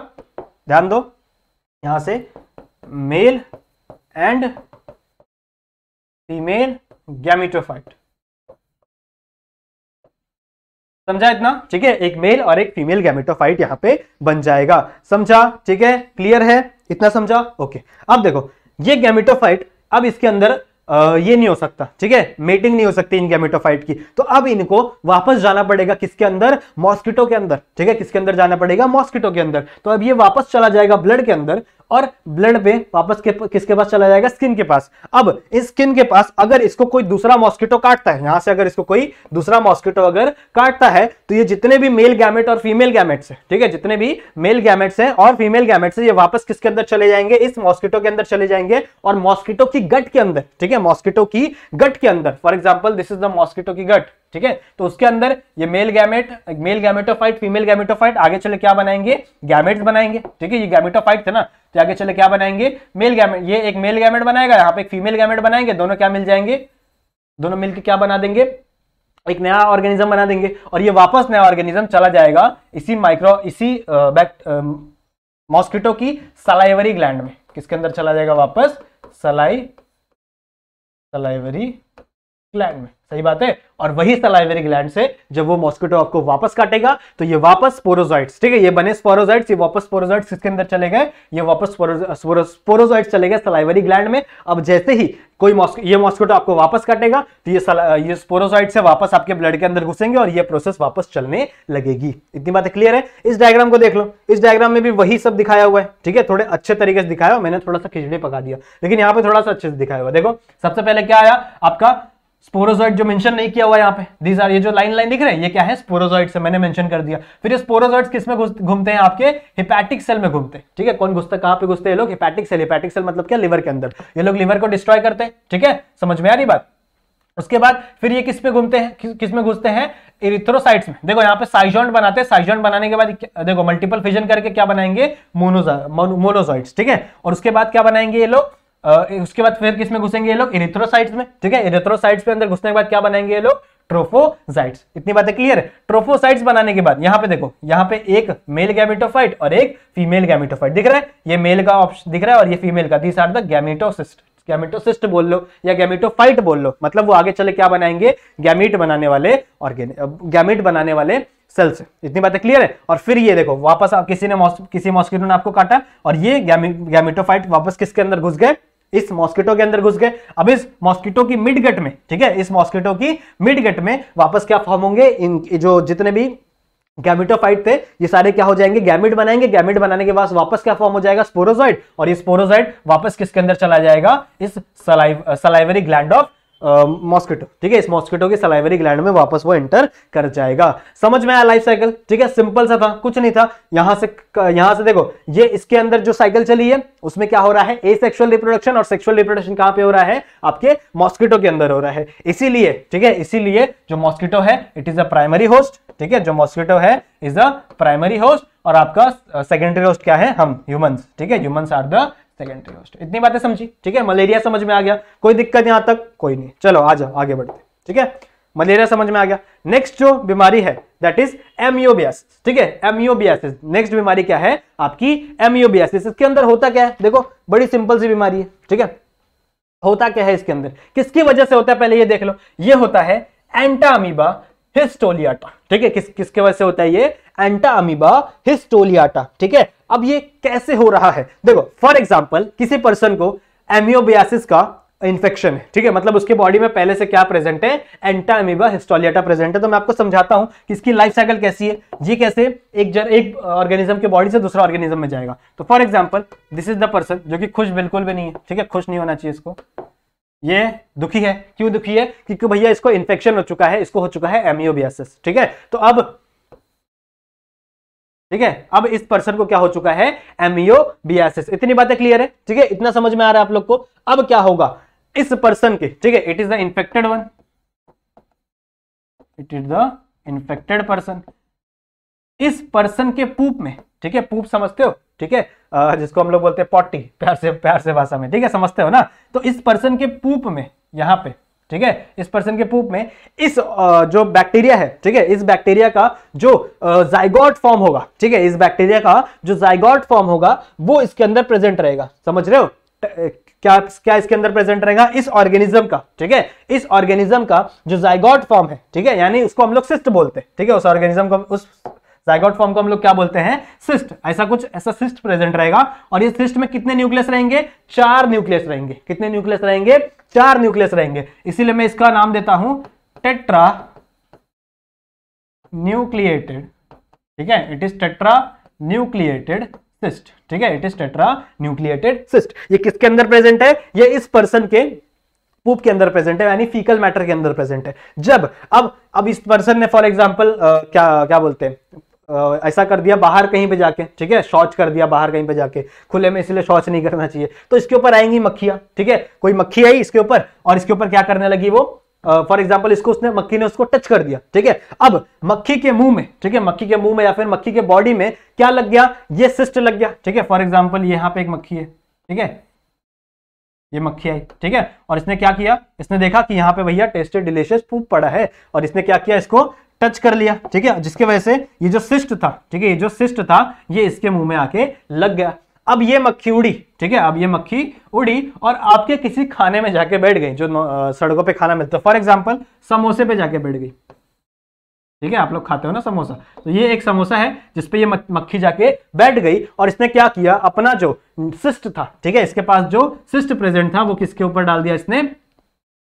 ध्यान दो। यहाँ से मेल एंड फीमेल गैमिटोफाइट समझा इतना? ठीक है, एक मेल और एक फीमेल गैमिटोफाइट यहाँ पे बन जाएगा। समझा? ठीक है क्लियर है? इतना समझा? ओके अब देखो, ये गैमिटोफाइट अब इसके अंदर ये नहीं हो सकता, ठीक है? मेटिंग नहीं हो सकती इन गैमेटोफाइट की। तो अब इनको वापस जाना पड़ेगा किसके अंदर? मॉस्किटो के अंदर, ठीक है? किसके अंदर जाना पड़ेगा? मॉस्किटो के अंदर। तो अब ये वापस चला जाएगा ब्लड के अंदर और ब्लड पे वापस के, किसके पास चला जाएगा? स्किन के पास। अब इस स्किन के पास अगर इसको कोई दूसरा मॉस्किटो काटता है यहाँ से अगर इसको कोई दूसरा मॉस्किटो अगर काटता है तो ये जितने भी मेल गैमेट और फीमेल गैमेट्स है ठीक है? जितने भी मेल गैमेट्स हैं और फीमेल गैमेट्स है ये वापस किसके अंदर चले जाएँगे? इस मॉस्किटो के अंदर चले जाएँगे और मॉस्किटो की गट के अंदर ठीक है? मॉस्किटो की गट के अंदर। For example this is the mosquito की गट। ठीक है? तो उसके अंदर ये male gamete male gametophyte female gametophyte आगे चले क्या बनाएँगे? गैमेट्स बनाएँगे। ठीक है? ये गैमेटोफाइट थे ना? तो आगे चले क्या बनाएँगे? मेल गैमेट ये एक मेल गैमेट बनाएगा, यहाँ पे एक फीमेल गैमेट बनाएँगे, दोनों क्या मिल जाएँगे? दोनों मिलकर क्या बना देंगे? एक नया ऑर्गेनिज्म बना देंगे, और ये वापस नया ऑर्गेनिज्म चला जाएगा इसी माइक्रो इसी मॉस्किटो की सलाइवरी ग्लैंड में। किसके अंदर चला जाएगा वापस? सलाई सलाइवरी ग्लैंड में। सही बात है। और वही सलाइवरी ग्लैंड से जब वो मॉस्किटो आपको वापस काटेगा तो ये वापस स्पोरोजॉइट्स ठीक है, ये बने स्पोरोजॉइट्स ये वापस स्पोरोजॉइट्स किसके अंदर चले गए? ये वापस स्पोरोजॉइट्स चले गए सलाइवरी ग्लैंड में। अब जैसे ही कोई ये मॉस्किटो आपको वापस काटेगा तो ये ये स्पोरोजॉइट से वापस आपके ब्लड के अंदर घुसेंगे और ये प्रोसेस वापस चलने लगेगी। इतनी बातें क्लियर है? इस डायग्राम को देख लो। इस डायग्राम में भी वही सब दिखाया हुआ है, ठीक है? थोड़े अच्छे तरीके से दिखाया मैंने थोड़ा सा खिचड़ी पका दिया। लेकिन यहाँ पे थोड़ा सा अच्छे से दिखाया हुआ देखो, सबसे पहले क्या आया? आपका स्पोरोजॉइड जो मेंशन नहीं किया हुआ यहाँ पे। दीज आर ये जो लाइन लाइन दिख रहे हैं ये क्या है? स्पोरोजॉइड से मैंने मेंशन कर दिया। फिर ये स्पोरोजॉइड किसमें घूमते हैं आपके? हिपैटिक सेल में घूमते हैं। ठीक है? कौन घुसता कहाँ पे घुसते हैं लोग? हिपैटिक सेल हिपैटिक सेल मतलब क्या? लिवर के अंदर। ये लोग लिवर को डिस्ट्रॉय करते हैं। ठीक है? समझ में आ रही बात? उसके बाद फिर ये किस पे घूमते हैं? किस, में घुसते हैं? इरिथ्रोसाइट्स में। देखो यहाँ पे साइजॉन्ट बनाते हैं। साइजॉन्ट बनाने के बाद देखो मल्टीपल फिजन करके क्या बनाएँगे? मोनोजॉइड्स ठीक है? और उसके बाद क्या बनाएँगे ये लोग? उसके बाद फिर किसमें घुसेंगे ये लोग? इरिथ्रोसाइट्स में। ठीक है? इरिथ्रोसाइट्स पे अंदर घुसने के बाद क्या बनाएँगे ये लोग? ट्रोफोसाइट्स इतनी बातें क्लियर है? ट्रोफोसाइट्स बनाने के बाद, यहाँ पे देखो, यहाँ पे एक मेल गैमेटोफाइट और एक फीमेल गैमेटोफाइट दिख रहा है। ये मेल का ऑप्शन दिख रहा है और ये फीमेल का। This are the gametocyst gametocyst बोल लो या गैमेटोफाइट बोल लो। मतलब वो आगे चले क्या बनाएँगे? गैमीट बनाने वाले और गैमीट बनाने वाले सेल्स इतनी बातें क्लियर है? और फिर ये देखो, वापस किसी ने किसी मॉस्किटो ने आपको काटा और ये गैमेटोफाइट वापस किसके अंदर घुस गए? इस मॉस्किटो के अंदर घुस गए। अब इस मॉस्किटो की मिड गट में, ठीक है, इस मॉस्किटो की मिड गट में वापस क्या फॉर्म होंगे? इन जो जितने भी गैमिटोफाइट थे, ये सारे क्या हो जाएँगे? गैमिट बनाएँगे। गैमिट बनाने के बाद वापस क्या फॉर्म हो जाएगा? स्पोरोजॉइड। और ये स्पोरोजॉइड वापस किसके अंदर चला जाएगा? इस saliva, salivary gland of mosquito ठीक है, इस मॉस्किटो के सलाइवरी ग्लैंड में वापस वो एंटर कर जाएगा। समझ में आया लाइफ साइकिल ठीक है सिंपल सा था, कुछ नहीं था। यहाँ से यहाँ से देखो, ये इसके अंदर जो साइकिल चली है, उसमें क्या हो रहा है? ए सेक्सुअल रिप्रोडक्शन और सेक्सुअल रिप्रोडक्शन कहाँ पे हो रहा है? आपके मॉस्किटो के अंदर हो रहा है। इसीलिए, ठीक है, इसीलिए जो मॉस्किटो है it is a primary host ठीक है, जो मॉस्किटो है इज़ अ प्राइमरी होस्ट और आपका सेकेंडरी होस्ट क्या है? हम ह्यूमंस ठीक है humans are the secondary host इतनी बातें समझी, ठीक है? मलेरिया समझ में आ गया। कोई दिक्कत यहाँ तक? कोई नहीं। चलो, आ जाओ, आगे बढ़ते ठीक है? मलेरिया समझ में आ गया। नेक्स्ट जो बीमारी है दैट इज़ एमियोबियासिस ठीक है? एमियोबियासिस नेक्स्ट बीमारी क्या है? आपकी एमियोबियासिस इसके अंदर होता क्या है? देखो, बड़ी सिंपल सी बीमारी है, ठीक है? होता क्या है इसके अंदर? किसकी वजह से होता है? पहले ये देख लो। ये होता है एंटामीबा हिस्टोलियाटा ठीक है? किस, किसके वजह से होता है ये? एंटा अमीबा हिस्टोलियाटा ठीक है? अब ये कैसे हो रहा है? देखो फॉर एग्ज़ाम्पल किसी पर्सन को एमियोबियासिस का इन्फेक्शन है, ठीक है? मतलब उसके बॉडी में पहले से क्या प्रेजेंट है? एंटा अमीबा हिस्टोलियाटा प्रेजेंट है। तो मैं आपको समझाता हूँ कि इसकी लाइफ साइकिल कैसी है। ये कैसे? एक जर, एक ऑर्गेनिज्म के बॉडी से दूसरा ऑर्गेनिज्म में जाएगा। तो for example this is the person जो कि खुश बिल्कुल भी नहीं है, ठीक है? खुश नहीं होना चाहिए इसको। ये दुखी है। क्यों दुखी है? क्योंकि भैया इसको इन्फेक्शन हो चुका है, इसको हो चुका है एमियोबियासिस ठीक है? तो अब ठीक है? अब इस पर्सन को क्या हो चुका है? एमियोबियासिस इतनी बातें क्लियर है? ठीक है? इतना समझ में आ रहा है आप लोग को? अब क्या होगा? इस पर्सन के, ठीक है? It is the infected one it is the infected person इस पर्सन के पूप में, ठीक है? पूप समझते हो? ठीक है? जिसको हम लोग बोलते हैं पॉटी प्यार से प्यार से भाषा में, ठीक है? समझते हो ना? तो इस पर्सन के पूप में, यहाँ पे ठीक है? इस पर्सन के पूप में इस जो बैक्टीरिया है, ठीक है? इस बैक्टीरिया का जो जाइगॉट फॉर्म होगा, ठीक है? इस बैक्टीरिया का जो जाइगॉट फॉर्म होगा, वो इसके अंदर प्रेजेंट रहेगा। समझ रहे हो? क्या क्या इसके अंदर प्रेजेंट रहेगा? इस ऑर्गेनिज्म का, ठीक है? इस ऑर्गेनिज्म का जो जाइगॉट फॉर्म है, ठीक है? यानी उसको हम लोग सिस्ट बोलते हैं, ठीक है? उस ऑर्गेनिज्म को उस जाइगोट फॉर्म को हम लोग क्या बोलते हैं? सिस्ट ऐसा कुछ, ऐसा सिस्ट प्रेजेंट रहेगा। और ये सिस्ट में कितने न्यूक्लियस रहेंगे? चार न्यूक्लियस रहेंगे। कितने न्यूक्लियस रहेंगे? चार न्यूक्लियस रहेंगे। इसीलिए मैं इसका नाम देता हूँ टेट्रा न्यूक्लिएटेड ठीक है? It is tetranucleated cyst ठीक है? It is tetranucleated cyst ये किसके अंदर प्रेजेंट है? ये इस पर्सन के पूप के अंदर प्रेजेंट है, यानी फीकल मैटर के अंदर प्रेजेंट है। जब, अब अब इस पर्सन ने फॉर एग्जांपल क्या क्या बोलते हैं? ऐसा कर दिया बाहर कहीं पे जाके ठीक है? शौच कर दिया बाहर कहीं पे जाके। खुले में इसलिए शौच नहीं करना चाहिए। तो इसके ऊपर आएँगी मक्खियाँ ठीक है? कोई मक्खी आई इसके ऊपर और इसके ऊपर क्या करने लगी वो? फॉर uh, एग्ज़ाम्पल इसको उसने मक्खी ने उसको टच कर दिया ठीक है? अब मक्खी के मुँह में ठीक है? मक्खी के मुँह में या फिर मक्खी के बॉडी में क्या लग गया? ये सिस्ट लग गया ठीक है? फॉर एग्ज़ाम्पल यहाँ पे एक मक्खी है ठीक है? ये मक्खी आई ठीक है? और इसने क्या किया? इसने देखा कि यहाँ पे भैया टेस्टेड डिलीशियस फ़ूड पड़ा है। और इसने क्या किया इसको? टच कर लिया, ठीक है? जिसके वजह से ये जो सिस्ट था, ठीक है, ये जो सिस्ट था, ये इसके मुँह में आके लग गया। अब ये मक्खी उड़ी, ठीक है? अब ये मक्खी उड़ी और आपके किसी खाने में जाके बैठ गई, जो सड़कों पे खाना मिलता। है फॉर एग्ज़ाम्पल समोसे पे जाके बैठ गई। ठीक है? आप लोग खाते हो ना समोसा? तो ये एक समोसा है जिसपे ये मक्खी जाके बैठ गई और इसने क्या किया? अपना जो सिस्ट था, ठीक है? इसके पास जो सिस्ट प्रेजेंट था, वो किसके ऊपर डाल दिया इसने?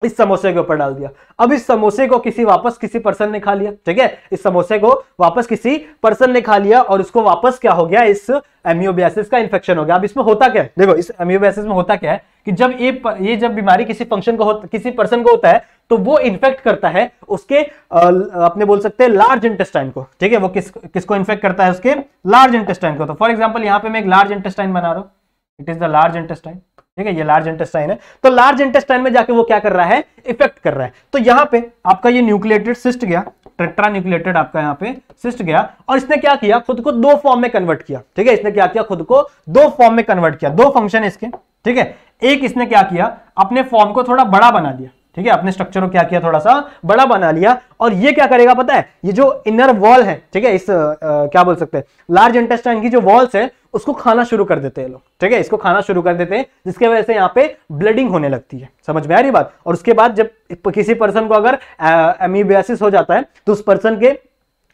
इस समोसे के ऊपर डाल दिया। अब इस समोसे को किसी वापस किसी पर्सन ने खा लिया, ठीक है? इस समोसे को वापस किसी पर्सन ने खा लिया और उसको वापस क्या हो गया? इस एमियोबियासिस का इन्फेक्शन हो गया। अब इसमें होता क्या है? देखो, इस एमियोबियासिस में होता क्या है कि जब ये ये जब बीमारी किसी फ़ंक्शन को किसी पर्सन को होता है तो वो इन्फेक्ट करता है उसके अपने बोल सकते हैं लार्ज इंटेस्टाइन को, ठीक है? वो किस, किसको इन्फेक्ट करता है उसके लार्ज इंटेस्टाइन को। तो फॉर एग्ज़ाम्पल यहाँ पे मैं एक लार्ज इंटेस्टाइन बना रहा हूँ। It is the large intestine ठीक है, ये लार्ज इंटेस्टाइन है। तो लार्ज इंटेस्टाइन में जाके वो क्या कर रहा है? इफ़ेक्ट कर रहा है। तो यहाँ पे आपका ये न्यूक्लिएटेड सिस्ट गया टेट्रा न्यूक्लिएटेड आपका यहाँ पे सिस्ट गया और इसने क्या किया? खुद को दो फॉर्म में कन्वर्ट किया। ठीक है, इसने क्या किया? खुद को दो फॉर्म में कन्वर्ट किया। दो फ़ंक्शन इसके। ठीक है, एक इसने क्या किया? अपने फॉर्म को थोड़ा बड़ा बना दिया। ठीक है अपने स्ट्रक्चर को क्या किया थोड़ा सा बड़ा बना लिया। और ये क्या करेगा पता है? ये जो इनर वॉल है ठीक है इस आ, क्या बोल सकते हैं? लार्ज इंटेस्टाइन की जो वॉल्स है उसको खाना शुरू कर देते हैं लोग ठीक है इसको खाना शुरू कर देते हैं जिसके वजह से यहाँ पे ब्लडिंग होने लगती है। समझ में आ रही बात? और उसके बाद जब किसी पर्सन को अगर एमीबियासिस हो जाता है तो उस पर्सन के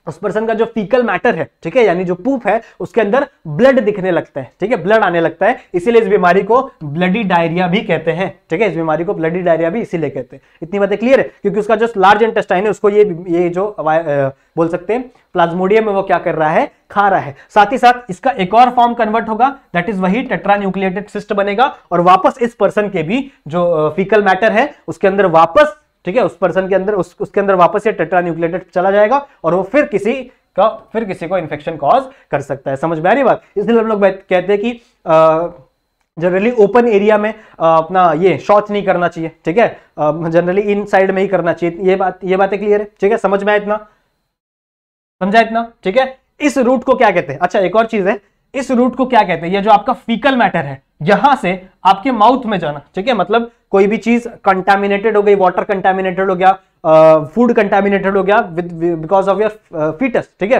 उस पर्सन का जो फीकल मैटर है, ठीक है? यानी जो पूप है, उसके अंदर ब्लड दिखने लगता है, ठीक है? ब्लड आने लगता है, इसीलिए इस बीमारी को ब्लडी डायरिया भी कहते हैं, ठीक है? इस बीमारी को ब्लडी डायरिया भी इसीलिए कहते हैं। इतनी बातें क्लियर है? क्योंकि उसका जो लार्ज इंटेस्टाइन है, उसको ये ये जो बोल सकते हैं प्लाज्मोडियम में वो क्या कर रहा है? खा रहा है। साथ ही साथ इसका एक और फॉर्म कन्वर्ट होगा दैट इज़ वही टेट्रा न्यूक्लिएटेड सिस्ट बनेगा, और वापस इस पर्सन के भी जो फीकल मैटर है, उसके अंदर वापस ठीक है उस पर्सन के अंदर उस, उसके अंदर वापस ये टेट्रा न्यूक्लिएटेड चला जाएगा और वो फिर किसी का फिर किसी को इन्फेक्शन कॉज कर सकता है। समझ में आ रही बात? इसलिए हम लोग कहते हैं कि जनरली ओपन एरिया में आ, अपना ये शौच नहीं करना चाहिए ठीक है? जनरली इन साइड में ही करना चाहिए। ये बात ये बातें क्लियर है ठीक है? समझ में आया इतना? समझा इतना? ठीक है? इस रूट को क्या कहते हैं? अच्छा एक और चीज़ है। इस रूट को क्या कहते हैं? ये जो आपका फीकल मैटर है यहाँ से आपके माउथ में जाना। ठीक है? मतलब कोई भी चीज़ कंटामिनेटेड हो गई वाटर कंटामिनेटेड हो गया फ़ूड कंटामिनेटेड हो गया with because of your faeces ठीक है?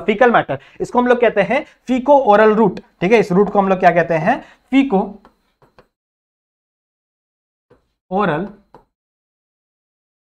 फीकल मैटर इसको हम लोग कहते हैं फीको ओरल रूट ठीक है? इस रूट को हम लोग क्या कहते हैं? फीको ओरल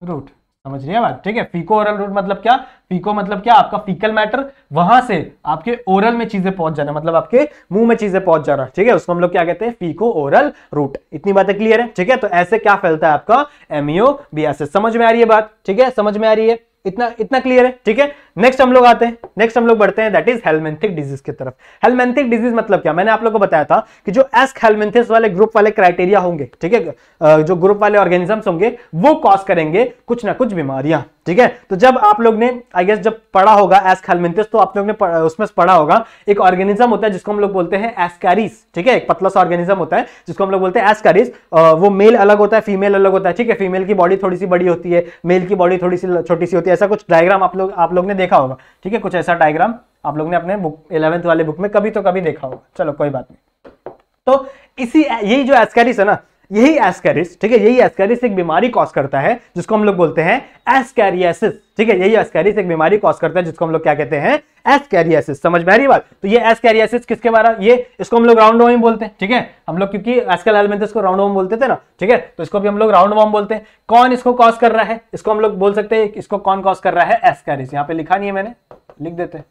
रूट समझ रही है बात? ठीक है फीको ओरल रूट मतलब क्या? फीको मतलब क्या? आपका फीकल मैटर वहाँ से आपके ओरल में चीज़ें पहुँच जाना मतलब आपके मुँह में चीज़ें पहुँच जाना, ठीक है? उसको हम लोग क्या कहते हैं? फीको ओरल रूट इतनी बातें क्लियर है, ठीक है? तो ऐसे क्या फैलता है आपका? एमओ बी समझ में आ रही है बात? ठीक है, समझ में आ रही है? इतना इतना क्लियर है, ठीक है? नेक्स्ट हम लोग आते हैं। नेक्स्ट हम लोग बढ़ते हैं दैट इज़ हेलमेंथिक डिज़ीज़ की तरफ़। हेलमेंथिक डिज़ीज़ मतलब क्या? मैंने आप लोगों को बताया था कि जो एस्क हेलमेंथिस वाले ग्रुप वाले क्राइटेरिया होंगे, ठीक है? जो ग्रुप वाले ऑर्गेनिजम्स होंगे, वो कॉज करेंगे कुछ ना कुछ बीमारियाँ, ठीक है? तो जब आप लोग ने आई गेस जब पढ़ा होगा एस्क हेलमेंथिस तो आप लोग ने उसमें पढ़ा होगा, एक ऑर्गेनिज्म होता है जिसको हम लोग बोलते हैं एस्कैरिस ठीक है? एक पतला सा ऑर्गेनिज्म होता है जिसको हम लोग बोलते हैं एस्कैरिस वो मेल अलग होता है फीमेल अलग होता है, ठीक है? फीमेल की बॉडी थोड़ी सी बड़ी होती है मेल की बॉडी थोड़ी सी छोटी सी होती है, ऐसा कुछ डायग्राम आप लोग आप लोग ने देखा होगा। ठीक है, कुछ ऐसा डायग्राम आप लोग ने अपने बुक इलेवेंथ वाले बुक में कभी तो कभी देखा होगा। चलो, कोई बात नहीं। तो इसी, यही जो एस्कैरिस है ना, यही एस्कैरिस ठीक है, यही एस्कैरिस एक बीमारी कॉज करता है, जिसको हम लोग बोलते हैं एस्कैरियासिस ठीक है, यही एस्कैरिस एक बीमारी कॉज करता है, जिसको हम लोग क्या कहते हैं? एस्कैरियासिस समझ में आ रही बात? तो ये एस कैरियासिस किसके बारे ये इसको हम लोग राउंड वॉम बोलते हैं, ठीक है? हम लोग, क्योंकि एस्कल हेलमेंथस को राउंड वॉम बोलते थे ना, ठीक है? तो इसको भी हम लोग राउंड वॉम बोलते हैं। कौन इसको कॉज कर रहा है? इसको हम लोग बोल सकते हैं इसको कौन कॉज कर रहा है? एस कैरियस यहाँ पे लिखा नहीं है मैंने, लिख देते हैं।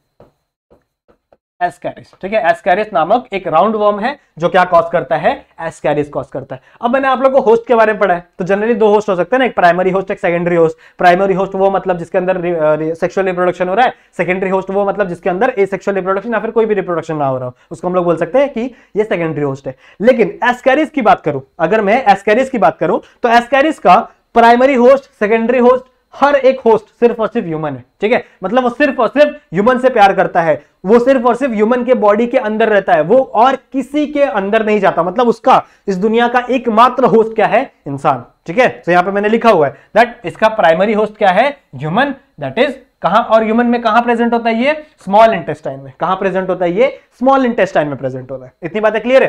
एस्कैरिस ठीक है एस्कैरिस नामक एक राउंड वर्म है जो क्या कॉज करता है? एस्कैरिस कॉज करता है। अब मैंने आप लोग को होस्ट के बारे में पढ़ा है तो जनरली दो होस्ट हो सकते हैं ना, एक प्राइमरी होस्ट एक सेकेंडरी होस्ट प्राइमरी होस्ट वो मतलब जिसके अंदर सेक्सुअल रिप्रोडक्शन हो रहा है सेकेंडरी होस्ट वो मतलब जिसके अंदर ए सेक्सुअल रिप्रोडक्शन या फिर कोई भी रिप्रोडक्शन ना हो रहा हो। उसको हम लोग बोल सकते हैं कि ये सेकेंडरी होस्ट है। लेकिन एस्कैरिस की बात करूँ, अगर मैं एस्कैरिस की बात करूँ तो एस्कैरिस का प्राइमरी होस्ट सेकेंडरी होस्ट हर एक होस्ट सिर्फ़ और सिर्फ़ ह्यूमन है, ठीक है? मतलब वो सिर्फ़ और सिर्फ़ ह्यूमन से प्यार करता है, वो सिर्फ़ और सिर्फ़ ह्यूमन के बॉडी के अंदर रहता है, वो और किसी के अंदर नहीं जाता। मतलब उसका, इस दुनिया का एकमात्र होस्ट क्या है? इंसान, ठीक है? तो यहाँ पे मैंने लिखा हुआ है दैट इसका प्राइमरी होस्ट क्या है? ह्यूमन दैट इज़ कहाँ, और ह्यूमन में कहाँ प्रेजेंट होता है ये? स्मॉल इंटेस्टाइन में। कहाँ प्रेजेंट होता है ये? स्मॉल इंटेस्टाइन में प्रेजेंट होता है। इतनी बातें क्लियर है?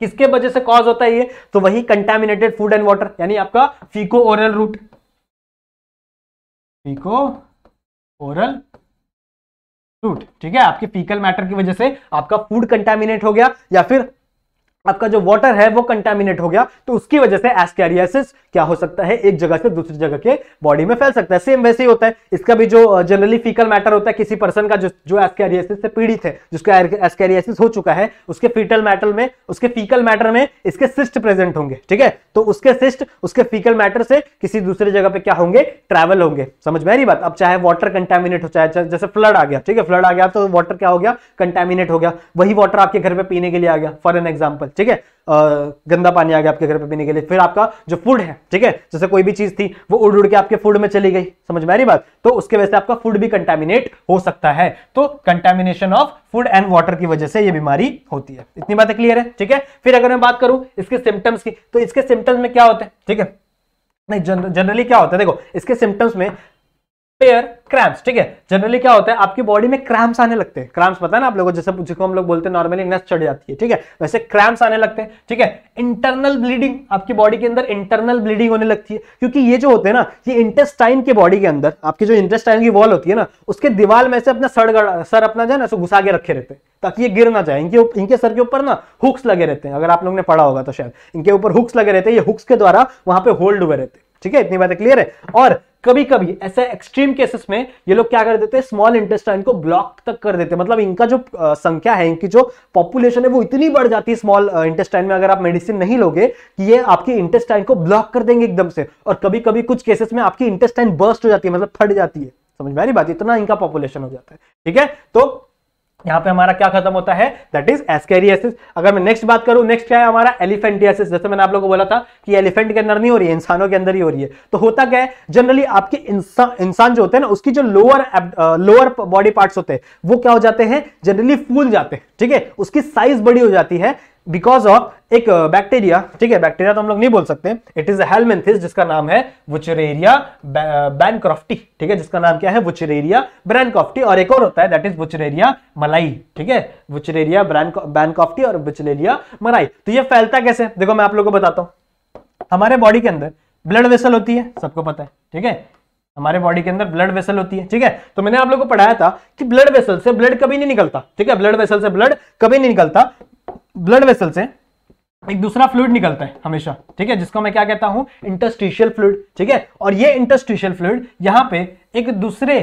किसके वजह से कॉज होता है ये? तो वही कंटेमिनेटेड फ़ूड एंड वाटर यानी आपका faeco oral route faeco oral route ठीक है? आपके फीकल मैटर की वजह से आपका फ़ूड कंटेमिनेट हो गया या फिर आपका जो वाटर है वो कंटामिनेट हो गया तो उसकी वजह से एस्कैरियासिस क्या हो सकता है? एक जगह से दूसरी जगह के बॉडी में फैल सकता है। सेम वैसे ही होता है। इसका भी जो जनरली फीकल मैटर होता है, किसी पर्सन का जो जो एस्कैरियासिस से पीड़ित है, जिसका एस्कैरियासिस हो चुका है, उसके फीटल मैटर में, उसके फीकल मैटर में इसके सिस्ट प्रेजेंट होंगे, ठीक है? तो उसके सिस्ट उसके फीकल मैटर से किसी दूसरी जगह पे क्या होंगे? ट्रैवल होंगे। समझ में आ बात? अब चाहे वाटर कंटेमिनेट हो, चाहे जैसे फ्लड आ गया, ठीक है? फ्लड आ गया तो वाटर क्या हो गया? कंटेमिनेट हो गया। वही वाटर आपके घर पे पीने के लिए आ गया फॉर एन एग्ज़ाम्पल ठीक है? गंदा पानी आ गया आपके घर पे पीने के लिए। फिर आपका जो फ़ूड है, ठीक है? जैसे कोई भी चीज़ थी, वो उड़ उड़ के आपके फ़ूड में चली गई। समझ में आ रही बात? तो उसके वजह से आपका फ़ूड भी कंटेमिनेट हो सकता है। तो contamination of food and water की वजह से ये बीमारी होती है। इतनी बातें क्लियर है? ठीक है? फिर अगर मैं बात करूँ इसके सिम्टम्स की तो इसके सिम्टम्स में क्या होते हैं? ठीक है? नहीं जनरली क्या होता है? देखो, इसके सिम्टम्स में पेयर क्रैम्प्स ठीक है? जनरली क्या होता है, आपकी बॉडी में क्रैम्प्स आने लगते हैं। क्रैम्प्स पता है ना आप लोगों जैसे जिसको हम लोग बोलते हैं नॉर्मली नस चढ़ जाती है, ठीक है? वैसे क्रैम्प्स आने लगते हैं, ठीक है? इंटरनल ब्लीडिंग आपकी बॉडी के अंदर इंटरनल ब्लीडिंग होने लगती है। क्योंकि ये जो होते हैं ना, ये इंटेस्टाइन के बॉडी के अंदर, आपकी जो इंटेस्टाइन की वॉल होती है ना, उसके दीवार में से अपना सर सर अपना जो है ना घुसा के रखे रहते हैं, ताकि ये गिर ना जाए। इनके इनके सर के ऊपर ना हुक्स लगे रहते हैं, अगर आप लोग ने पढ़ा होगा तो शायद। इनके ऊपर हुक्स लगे रहते हैं, ये हुक्स के द्वारा वहाँ पे होल्ड हुए रहते हैं, ठीक है? इतनी बातें क्लियर है? और कभी कभी ऐसे एक्सट्रीम केसेस में ये लोग क्या कर देते हैं? स्मॉल इंटेस्टाइन को ब्लॉक तक कर देते हैं। मतलब इनका जो संख्या है, इनकी जो पॉपुलेशन है वो इतनी बढ़ जाती है स्मॉल इंटेस्टाइन में अगर आप मेडिसिन नहीं लोगे कि ये आपकी इंटेस्टाइन को ब्लॉक कर देंगे एकदम से। और कभी कभी कुछ केसेस में आपकी इंटेस्टाइन बर्स्ट हो जाती है मतलब फट जाती है। समझ में आ रही बात? इतना इनका पॉपुलेशन हो जाता है। ठीक है? तो यहाँ पे हमारा क्या खत्म होता है? दैट इज़ एस्केरियसिस अगर मैं नेक्स्ट बात करूँ नेक्स्ट क्या है हमारा? एलिफेंटियासिस जैसे मैंने आप लोगों को बोला था कि एलिफेंट के अंदर नहीं हो रही है, इंसानों के अंदर ही हो रही है। तो होता क्या है? जनरली आपके इंसान इंसान जो होते हैं ना, उसकी जो लोअर लोअर बॉडी पार्ट होते हैं, वो क्या हो जाते हैं? जनरली फूल जाते हैं, ठीक है? उसकी साइज़ बड़ी हो जाती है। बिकॉज़ ऑफ़ एक बैक्टीरिया ठीक है? बैक्टीरिया तो हम लोग नहीं बोल सकते। इट इज़ हेलमेंथिस जिसका नाम है वुचरेरिया बैनक्रॉफ्टी ठीक है? जिसका नाम क्या है? वुचरेरिया ब्रैनकॉफ्टी और एक और होता है दैट इज़ वुचरेरिया मलाई ठीक है? वुचरेरिया बैनकॉफ्टी और वुचरेरिया मलाई तो ये फैलता कैसे? देखो, मैं आप लोगों को बताता हूँ। हमारे बॉडी के अंदर ब्लड वेसल होती है, सबको पता है, ठीक है? हमारे बॉडी के अंदर ब्लड वेसल होती है, ठीक है? तो मैंने आप लोगों को पढ़ाया था कि ब्लड वेसल से ब्लड कभी नहीं निकलता, ठीक है? ब्लड वेसल से ब्लड कभी नहीं निकलता। ब्लड वेसल से एक दूसरा फ्लूड निकलता है हमेशा, ठीक है, जिसको मैं क्या कहता हूँ? इंटरस्टिशियल फ्लूड ठीक है, और ये इंटरस्टिशियल फ्लूड यहाँ पे एक दूसरे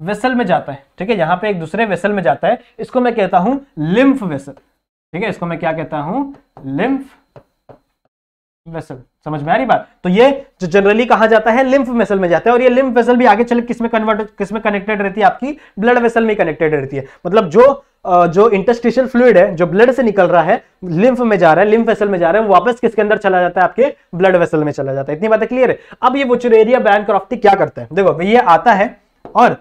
वेसल में जाता है, ठीक है, यहाँ पे एक दूसरे वेसल में जाता है, इसको मैं कहता हूँ लिम्फ वेसल, ठीक है, इसको मैं क्या कहता हूँ? लिम्फ वेसल, समझ में आ रही बात? तो ये जो जनरली कहा जाता है, लिम्फ वेसल में जाता है, और ये लिम्फ वेसल भी आगे चल किसमें कन्वर्ट किसमें कनेक्टेड रहती है? आपकी ब्लड वेसल में कनेक्टेड रहती है। मतलब जो जो इंटरस्टिशियल फ्लूड है, जो ब्लड से निकल रहा है लिम्फ में जा रहा है लिम्फ वेसल में जा रहा है वापस किसके अंदर चला जाता है? आपके ब्लड वेसल में चला जाता है। इतनी बातें क्लियर है? अब ये वुचरेरिया बैन क्रॉफ्टी क्या करता है? देखो, ये आता है और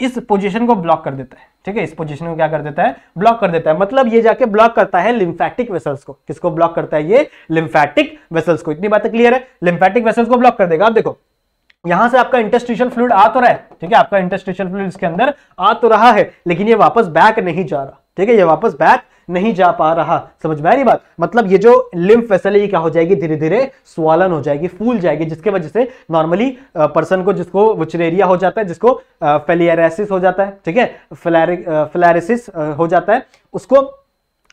इस पोजीशन को ब्लॉक कर देता है, ठीक है? इस पोजीशन को क्या कर देता है? ब्लॉक कर देता है। मतलब ये जाके ब्लॉक करता है लिम्फेटिक वेसल्स को। किसको ब्लॉक करता है? ये लिम्फेटिक वेसल्स को। इतनी बातें क्लियर है? लिम्फेटिक वेसल्स को ब्लॉक कर देगा। आप देखो यहाँ से आपका इंटरस्टिशियल फ्लूड आ तो रहा है, ठीक है? आपका इंटरस्टिशियल फ्लूड इसके अंदर आ तो रहा है, लेकिन ये वापस बैक नहीं जा रहा, ठीक है? ये वापस बैक नहीं जा पा रहा, समझ में आ रही बात? मतलब ये जो लिम्फ वेसल है क्या हो जाएगी? धीरे धीरे स्वालन हो जाएगी, फूल जाएगी, जिसके वजह से नॉर्मली पर्सन को जिसको विचरेरिया हो जाता है, जिसको फेलियरेसिस हो जाता है, ठीक है? फ्लैरिसिस हो जाता है, उसको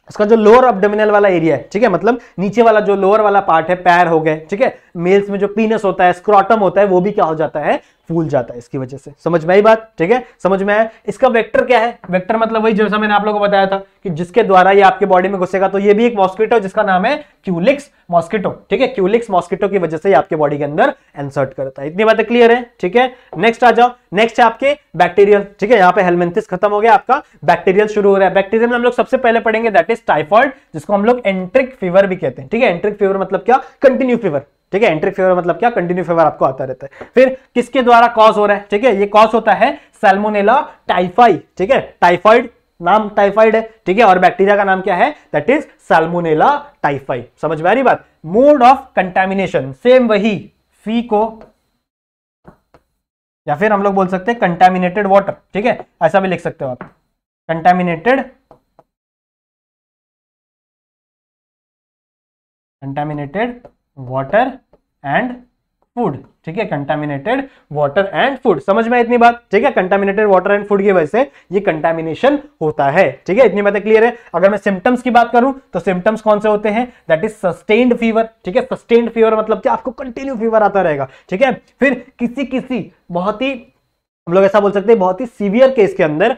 उसका जो लोअर अपडोमिनल वाला एरिया है, ठीक है? मतलब नीचे वाला जो लोअर वाला पार्ट है, पैर हो गए, ठीक है? मेल्स में जो पीनस होता है स्क्रॉटम होता है, वो भी क्या हो जाता है? फूल जाता है इसकी वजह से। समझ में आई बात? ठीक है? समझ में आया? इसका वेक्टर क्या है? वेक्टर मतलब वही जैसा मैंने आप लोगों को बताया था कि जिसके द्वारा ये आपके बॉडी में घुसेगा तो ये भी एक मॉस्किटो जिसका नाम है क्यूलिक्स मॉस्किटो ठीक है? क्यूलिक्स मॉस्किटो की वजह से ये आपके बॉडी के अंदर इंसर्ट करता है। इतनी बातें क्लियर है? ठीक है? नेक्स्ट आ जाओ। नेक्स्ट है आपके बैक्टीरियल ठीक है? यहाँ पे हेलमेंथिस खत्म हो गया, आपका बैक्टीरियल शुरू हो रहा है। बैक्टीरियल में हम लोग सबसे पहले पढ़ेंगे दैट इज़ टाइफॉइड जिसको हम लोग एंट्रिक फीवर भी कहते हैं। ठीक है? एंट्रिक फीवर मतलब क्या? कंटिन्यू फीवर ठीक है एंट्रिक फीवर मतलब क्या? कंटिन्यू फीवर आपको आता रहता है। फिर किसके द्वारा कॉज हो रहा है? ठीक है, ये कॉज होता है सैल्मोनेला टाइफाई ठीक है? टाइफाइड नाम टाइफाइड है, ठीक है? और बैक्टीरिया का नाम क्या है? दैट इज़ सैल्मोनेला टाइफाई समझ में आ रही बात? मोड ऑफ़ कंटेमिनेशन सेम वही फ़ी को, या फिर हम लोग बोल सकते हैं कंटेमिनेटेड वाटर ठीक है? ऐसा भी लिख सकते हो आप। Contaminated contaminated water and food ठीक है कंटामिनेटेड वाटर एंड फ़ूड समझ में इतनी बात? ठीक है कंटामिनेटेड वाटर एंड फ़ूड की वजह से ये कंटामिनेशन होता है। ठीक है, इतनी बातें क्लियर है? अगर मैं सिम्टम्स की बात करूँ तो सिम्टम्स कौन से होते हैं? दैट इज़ सस्टेन्ड फीवर ठीक है सस्टेन्ड फीवर मतलब क्या आपको कंटिन्यू फीवर आता रहेगा। ठीक है, फिर किसी किसी बहुत ही, हम लोग ऐसा बोल सकते हैं, बहुत ही सीवियर केस के अंदर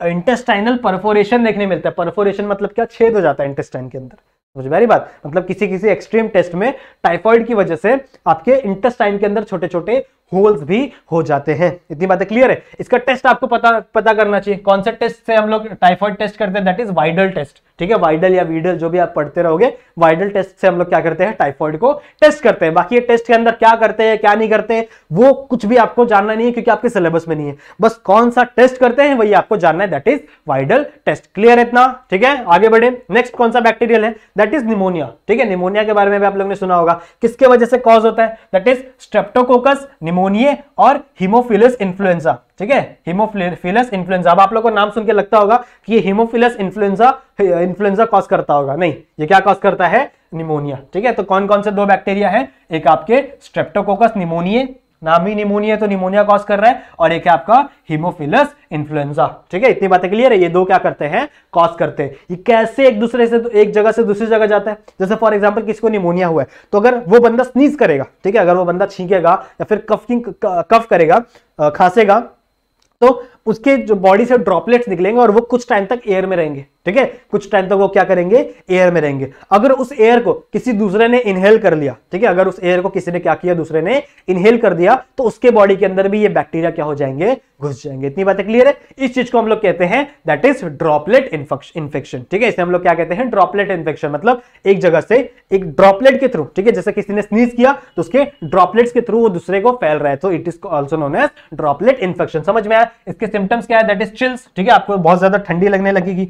इंटेस्टाइनल परफोरेशन देखने मिलता है। परफोरेशन मतलब क्या? छेद हो जाता है इंटेस्टाइन के अंदर। समझ में आ रही बात? मतलब किसी किसी एक्सट्रीम टेस्ट में टाइफॉइड की वजह से आपके इंटेस्टाइन के अंदर छोटे छोटे होल्स भी हो जाते हैं। इतनी बातें क्लियर है? इसका टेस्ट आपको पता पता करना चाहिए। कौन सा टेस्ट से हम लोग टाइफॉइड टेस्ट करते हैं? दैट इज़ वाइडल टेस्ट ठीक है? वाइडल या वीडल जो भी आप पढ़ते रहोगे वाइडल टेस्ट से हम लोग क्या करते हैं? टाइफॉइड को टेस्ट करते हैं। बाकी ये टेस्ट के अंदर क्या करते हैं, क्या नहीं करते हैं, वो कुछ भी आपको जानना नहीं है क्योंकि आपके सिलेबस में नहीं है। बस कौन सा टेस्ट करते हैं, वही आपको जानना है। That is Widal test clear है इतना? ठीक है? आगे बढ़े। नेक्स्ट कौन सा बैक्टीरियल है? दैट इज़ निमोनिया ठीक है? निमोनिया के बारे में भी आप लोगों ने सुना होगा। किसके वजह से कॉज होता है? दैट इज़ स्ट्रेप्टोकोकस निमोनिया और हिमोफिलस इन्फ्लुएंजा ठीक है? हिमोफिलस इन्फ्लुएंजा अब आप लोग को नाम सुन के लगता होगा कि ये हिमोफिलस इन्फ्लुएंजा इन्फ्लुएंजा कॉज करता होगा। नहीं, ये क्या कॉज करता है? निमोनिया ठीक है? तो कौन कौन से दो बैक्टीरिया है? एक आपके स्ट्रेप्टोकोकस निमोनिया नाम ही निमोनिया तो निमोनिया कॉज कर रहा है और एक है आपका हिमोफिलस इन्फ्लुएंजा ठीक है? इतनी बातें क्लियर है? ये दो क्या करते हैं? कॉज करते हैं। ये कैसे एक दूसरे से, एक जगह से दूसरी जगह जाता है? जैसे फॉर एग्ज़ाम्पल किसी को निमोनिया हुआ है तो अगर वो बंदा स्नीज करेगा, ठीक है? अगर वो बंदा छींकेगा या फिर कफ कफ करेगा खांसेगा तो उसके जो बॉडी से ड्रॉपलेट्स निकलेंगे और वो कुछ टाइम तक एयर में रहेंगे, ठीक है? कुछ टाइम तक वो क्या करेंगे? एयर में रहेंगे। अगर उस एयर को किसी दूसरे ने इनहेल कर लिया, ठीक है? अगर उस एयर को किसी ने क्या किया, दूसरे ने इनहेल कर दिया तो उसके बॉडी के अंदर भी ये बैक्टीरिया क्या हो जाएँगे? घुस जाएँगे। इतनी बातें क्लियर है? इस चीज़ को हम लोग कहते हैं दैट इज़ ड्रॉपलेट इन्फेक्शन ठीक है? इसे हम लोग क्या कहते हैं? ड्रॉपलेट इन्फेक्शन मतलब एक जगह से एक ड्रॉपलेट के थ्रू ठीक है? जैसे किसी ने स्नीज किया तो उसके ड्रॉपलेट्स के थ्रू वो दूसरे को फैल रहा है तो it is also known as droplet infection समझ में आया? इसके सिम्टम्स क्या है? दैट इज़ चिल्स ठीक है? आपको बहुत ज़्यादा ठंडी लगने लगेगी।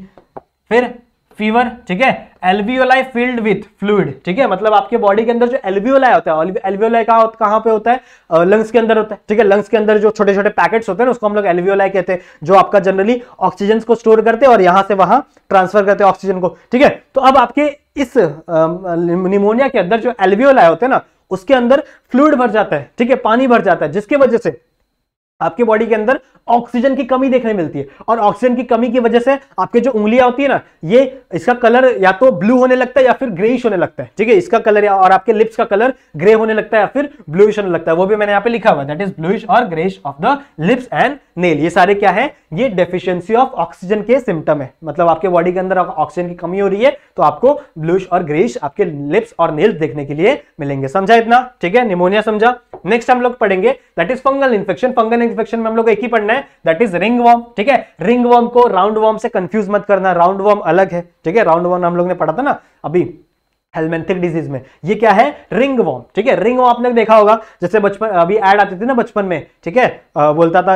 फिर फीवर ठीक है? एल्वियोलाई फिल्ड विथ फ्लूड ठीक है? मतलब आपके बॉडी के अंदर जो एल्वियोलाई होता है एल्वियोलाई का कहाँ पे होता है? लंग्स के अंदर होता है, ठीक है? लंग्स के अंदर जो छोटे छोटे पैकेट्स होते हैं ना, उसको हम लोग एल्वियोलाई कहते हैं, जो आपका जनरली ऑक्सीजन को स्टोर करते हैं और यहाँ से वहाँ ट्रांसफ़र करते हैं ऑक्सीजन को, ठीक है? तो अब आपके इस निमोनिया के अंदर जो एल्वियोलाई होते हैं ना, उसके अंदर फ्लूड भर जाता है, ठीक है? पानी भर जाता है, जिसकी वजह से आपके बॉडी के अंदर ऑक्सीजन की कमी देखने मिलती है। और ऑक्सीजन की कमी की वजह से आपके जो उंगलियाँ होती है ना, ये इसका कलर या तो ब्लू होने लगता है या फिर ग्रेइश होने लगता है। ठीक है, इसका कलर या और आपके लिप्स का कलर ग्रे होने लगता है या फिर ब्लूइश होने लगता है। वो भी मैंने यहाँ पे लिखा हुआ दैट इज़ ब्लूइश और greyish of the lips and nail ये सारे क्या है? ये डेफिशिएंसी ऑफ़ ऑक्सीजन के सिम्टम है। मतलब आपके बॉडी के अंदर ऑक्सीजन की कमी हो रही है तो आपको ब्लूइश और ग्रेइश आपके लिप्स और नेल्स देखने के लिए मिलेंगे। समझा इतना? ठीक है निमोनिया समझा। नेक्स्ट हम लोग पढ़ेंगे। That is fungal infection fungal infection में हम लोग एक ही पढ़ना है दैट इज़ रिंग वॉर्म ठीक है? रिंग वॉर्म को राउंड वॉर्म से कंफ्यूज मत करना राउंड वॉर्म अलग है, ठीक है? राउंड वॉर्म हम लोग ने पढ़ा था ना, अभी हेलमेंथिक डिज़ीज़ में। ये क्या है? रिंग वॉम ठीक है? रिंग वॉर्म आपने देखा होगा, जैसे बचपन, अभी ऐड आती थी ना बचपन में, ठीक है? बोलता था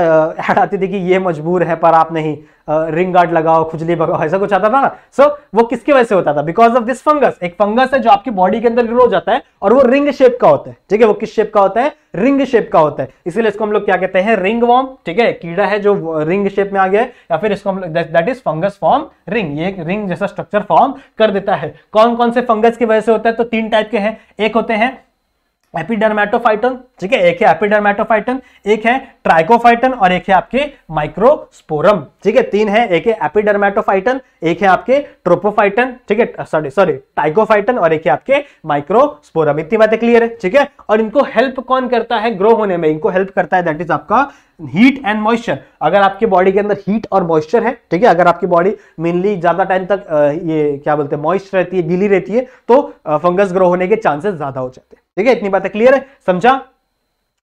एड आती थी कि ये मजबूर है, पर आप नहीं। रिंग गार्ड लगाओ खुजली भगाओ ऐसा कुछ आता था ना? सो so, वो किसकी वजह से होता था? बिकॉज़ ऑफ़ दिस फंगस एक फंगस है जो आपकी बॉडी के अंदर ग्रो हो जाता है और वो रिंग शेप का होता है। ठीक है? वो किस शेप का होता है? रिंग शेप का होता है। इसीलिए इसको हम लोग क्या कहते हैं? रिंग वॉर्म ठीक है? कीड़ा है जो रिंग शेप में आ गया है या फिर इसको हम लोग that is fungus form ring ये रिंग जैसा स्ट्रक्चर फॉर्म कर देता है। कौन कौन से फंगस की वजह से होता है? तो तीन टाइप के हैं। एक होते हैं एपिडर्मेटोफाइटन ठीक है? एक है एपिडर्मेटोफाइटन एक है ट्राइकोफाइटन और एक है आपके माइक्रोस्पोरम, ठीक है? तीन है, एक है एपिडर्मेटोफाइटन एक है आपके ट्रोपोफाइटन ठीक है? सॉरी सॉरी टाइकोफाइटन और एक है आपके माइक्रोस्पोरम। इतनी बातें क्लियर है, ठीक है? और इनको हेल्प कौन करता है? ग्रो होने में इनको हेल्प करता है दैट इज़ आपका हीट एंड मॉइस्चर अगर आपके बॉडी के अंदर हीट और मॉइस्चर है, ठीक है? अगर आपकी बॉडी मेनली ज़्यादा टाइम तक ये क्या बोलते हैं मॉइस्ट रहती है, गीली रहती है तो फंगस ग्रो होने के चांसेस ज़्यादा हो जाते हैं। ठीक है, इतनी बातें क्लियर है? समझा?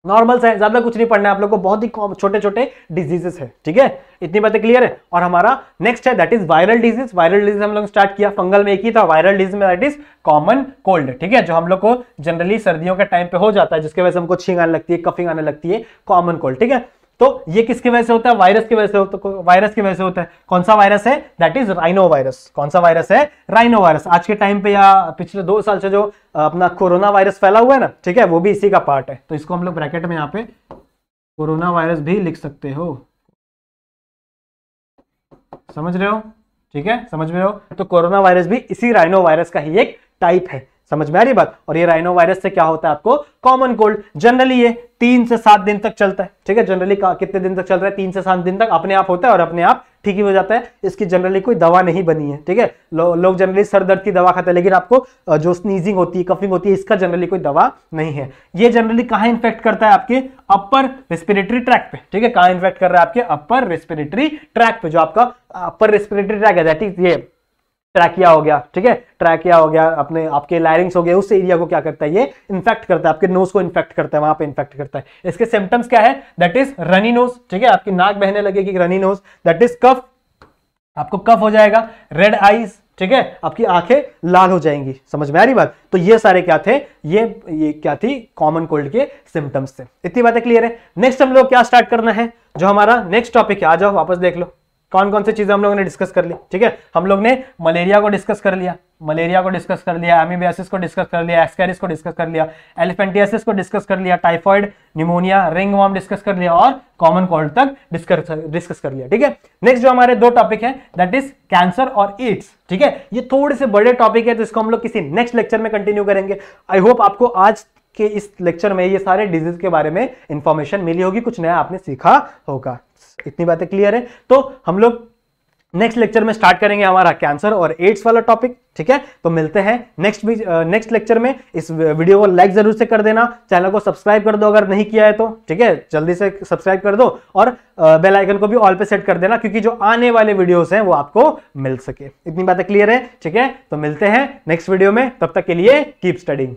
नॉर्मल है, ज़्यादा कुछ नहीं पढ़ना है, आप लोग को बहुत ही छोटे छोटे डिजीजेस है, ठीक है? इतनी बातें क्लियर है? और हमारा नेक्स्ट है that is viral disease viral disease हम लोग स्टार्ट किया फंगल में एक ही था वायरल डिज़ीज़ में दैट इज़ कॉमन कोल्ड ठीक है? जो हम लोग को जनरली सर्दियों के टाइम पे हो जाता है, जिसके वजह से हमको छींग आने लगती है कफिंग आने लगती है कॉमन कोल्ड ठीक है? तो ये किसकी वजह से होता है? वायरस की वजह से होता है वायरस की वजह से होता है। कौन सा वायरस है? दैट इज़ राइनो वायरस कौन सा वायरस है? राइनो वायरस आज के टाइम पे या पिछले दो साल से जो अपना कोरोना वायरस फैला हुआ है ना, ठीक है, वो भी इसी का पार्ट है। तो इसको हम लोग ब्रैकेट में यहाँ पे कोरोना वायरस भी लिख सकते हो। समझ रहे हो? ठीक है? समझ रहे हो? तो कोरोना वायरस भी इसी राइनो वायरस का ही एक टाइप है। समझ में आ रही बात? और ये राइनो वायरस से क्या होता है आपको? कॉमन कोल्ड जनरली ये तीन से सात दिन तक चलता है। ठीक है? जनरली कितने दिन तक चल रहा है? तीन से सात दिन तक अपने आप होता है और अपने आप ठीक ही हो जाता है। इसकी जनरली कोई दवा नहीं बनी है। ठीक है? लो, लोग जनरली सर दर्द की दवा खाते हैं लेकिन आपको जो स्नीजिंग होती है कफिंग होती है इसका जनरली कोई दवा नहीं है। ये जनरली कहाँ इन्फेक्ट करता है आपके? अपर रेस्पिरेटरी ट्रैक पे। ठीक है? कहाँ इन्फेक्ट कर रहा है आपके? अपर रेस्पिरेटरी ट्रैक पे जो आपका अपर रेस्पिरेटरी ट्रैक है इज़ ये ट्रैकिया हो गया, ठीक है? ट्रैकिया हो गया, अपने, आपके लायरिंग्स हो गया उस एरिया को क्या करता है? ये इन्फेक्ट करता है, आपके नोज़ को इन्फेक्ट करता है, वहाँ पे इन्फेक्ट करता है। इसके सिम्टम्स क्या है? दैट इज़ रनी नोज़ ठीक है? आपकी नाक बहने लगेगी runny nose that is cough आपको कफ हो जाएगा रेड आईज ठीक है? आपकी आँखें लाल हो जाएँगी। समझ में आ रही बात? तो ये सारे क्या थे? ये ये क्या थी? कॉमन कोल्ड के सिम्टम्स थे। इतनी बातें क्लियर है। नेक्स्ट हम लोग क्या स्टार्ट करना है? जो हमारा नेक्स्ट टॉपिक है, आ जाओ, वापस देख लो। कौन कौन सी चीज़ें हम लोगों ने डिस्कस कर ली? ठीक है? हम लोग ने मलेरिया को डिस्कस कर लिया मलेरिया को डिस्कस कर लिया एमीबियासिस को डिस्कस कर लिया एक्सकैरिस को डिस्कस कर लिया एलिफेंटियासिस को डिस्कस कर लिया typhoid pneumonia ring warm discuss कर लिया और कॉमन कोल्ड तक डिस्कस डिस्कस कर लिया, ठीक है? नेक्स्ट जो हमारे दो टॉपिक है दैट इज़ कैंसर और एड्स ठीक है? ये थोड़े से बड़े टॉपिक है तो इसको हम लोग किसी नेक्स्ट लेक्चर में कंटिन्यू करेंगे। आई होप आपको आज के इस लेक्चर में ये सारे डिज़ीज़ के बारे में इंफॉर्मेशन मिली होगी, कुछ नया आपने सीखा होगा। इतनी बातें क्लियर है। तो हम लोग नेक्स्ट लेक्चर में स्टार्ट करेंगे हमारा कैंसर और एड्स वाला टॉपिक ठीक है? तो मिलते हैं नेक्स्ट नेक्स्ट लेक्चर में। इस वीडियो को लाइक ज़रूर से कर देना। चैनल को सब्सक्राइब कर दो अगर नहीं किया है तो ठीक है? जल्दी से सब्सक्राइब कर दो और बेल आइकन को भी ऑल पे सेट कर देना क्योंकि जो आने वाले वीडियोस हैं वो आपको मिल सके। इतनी बातें क्लियर है, ठीक है? तो मिलते हैं नेक्स्ट वीडियो में। तब तक के लिए कीप स्टडिंग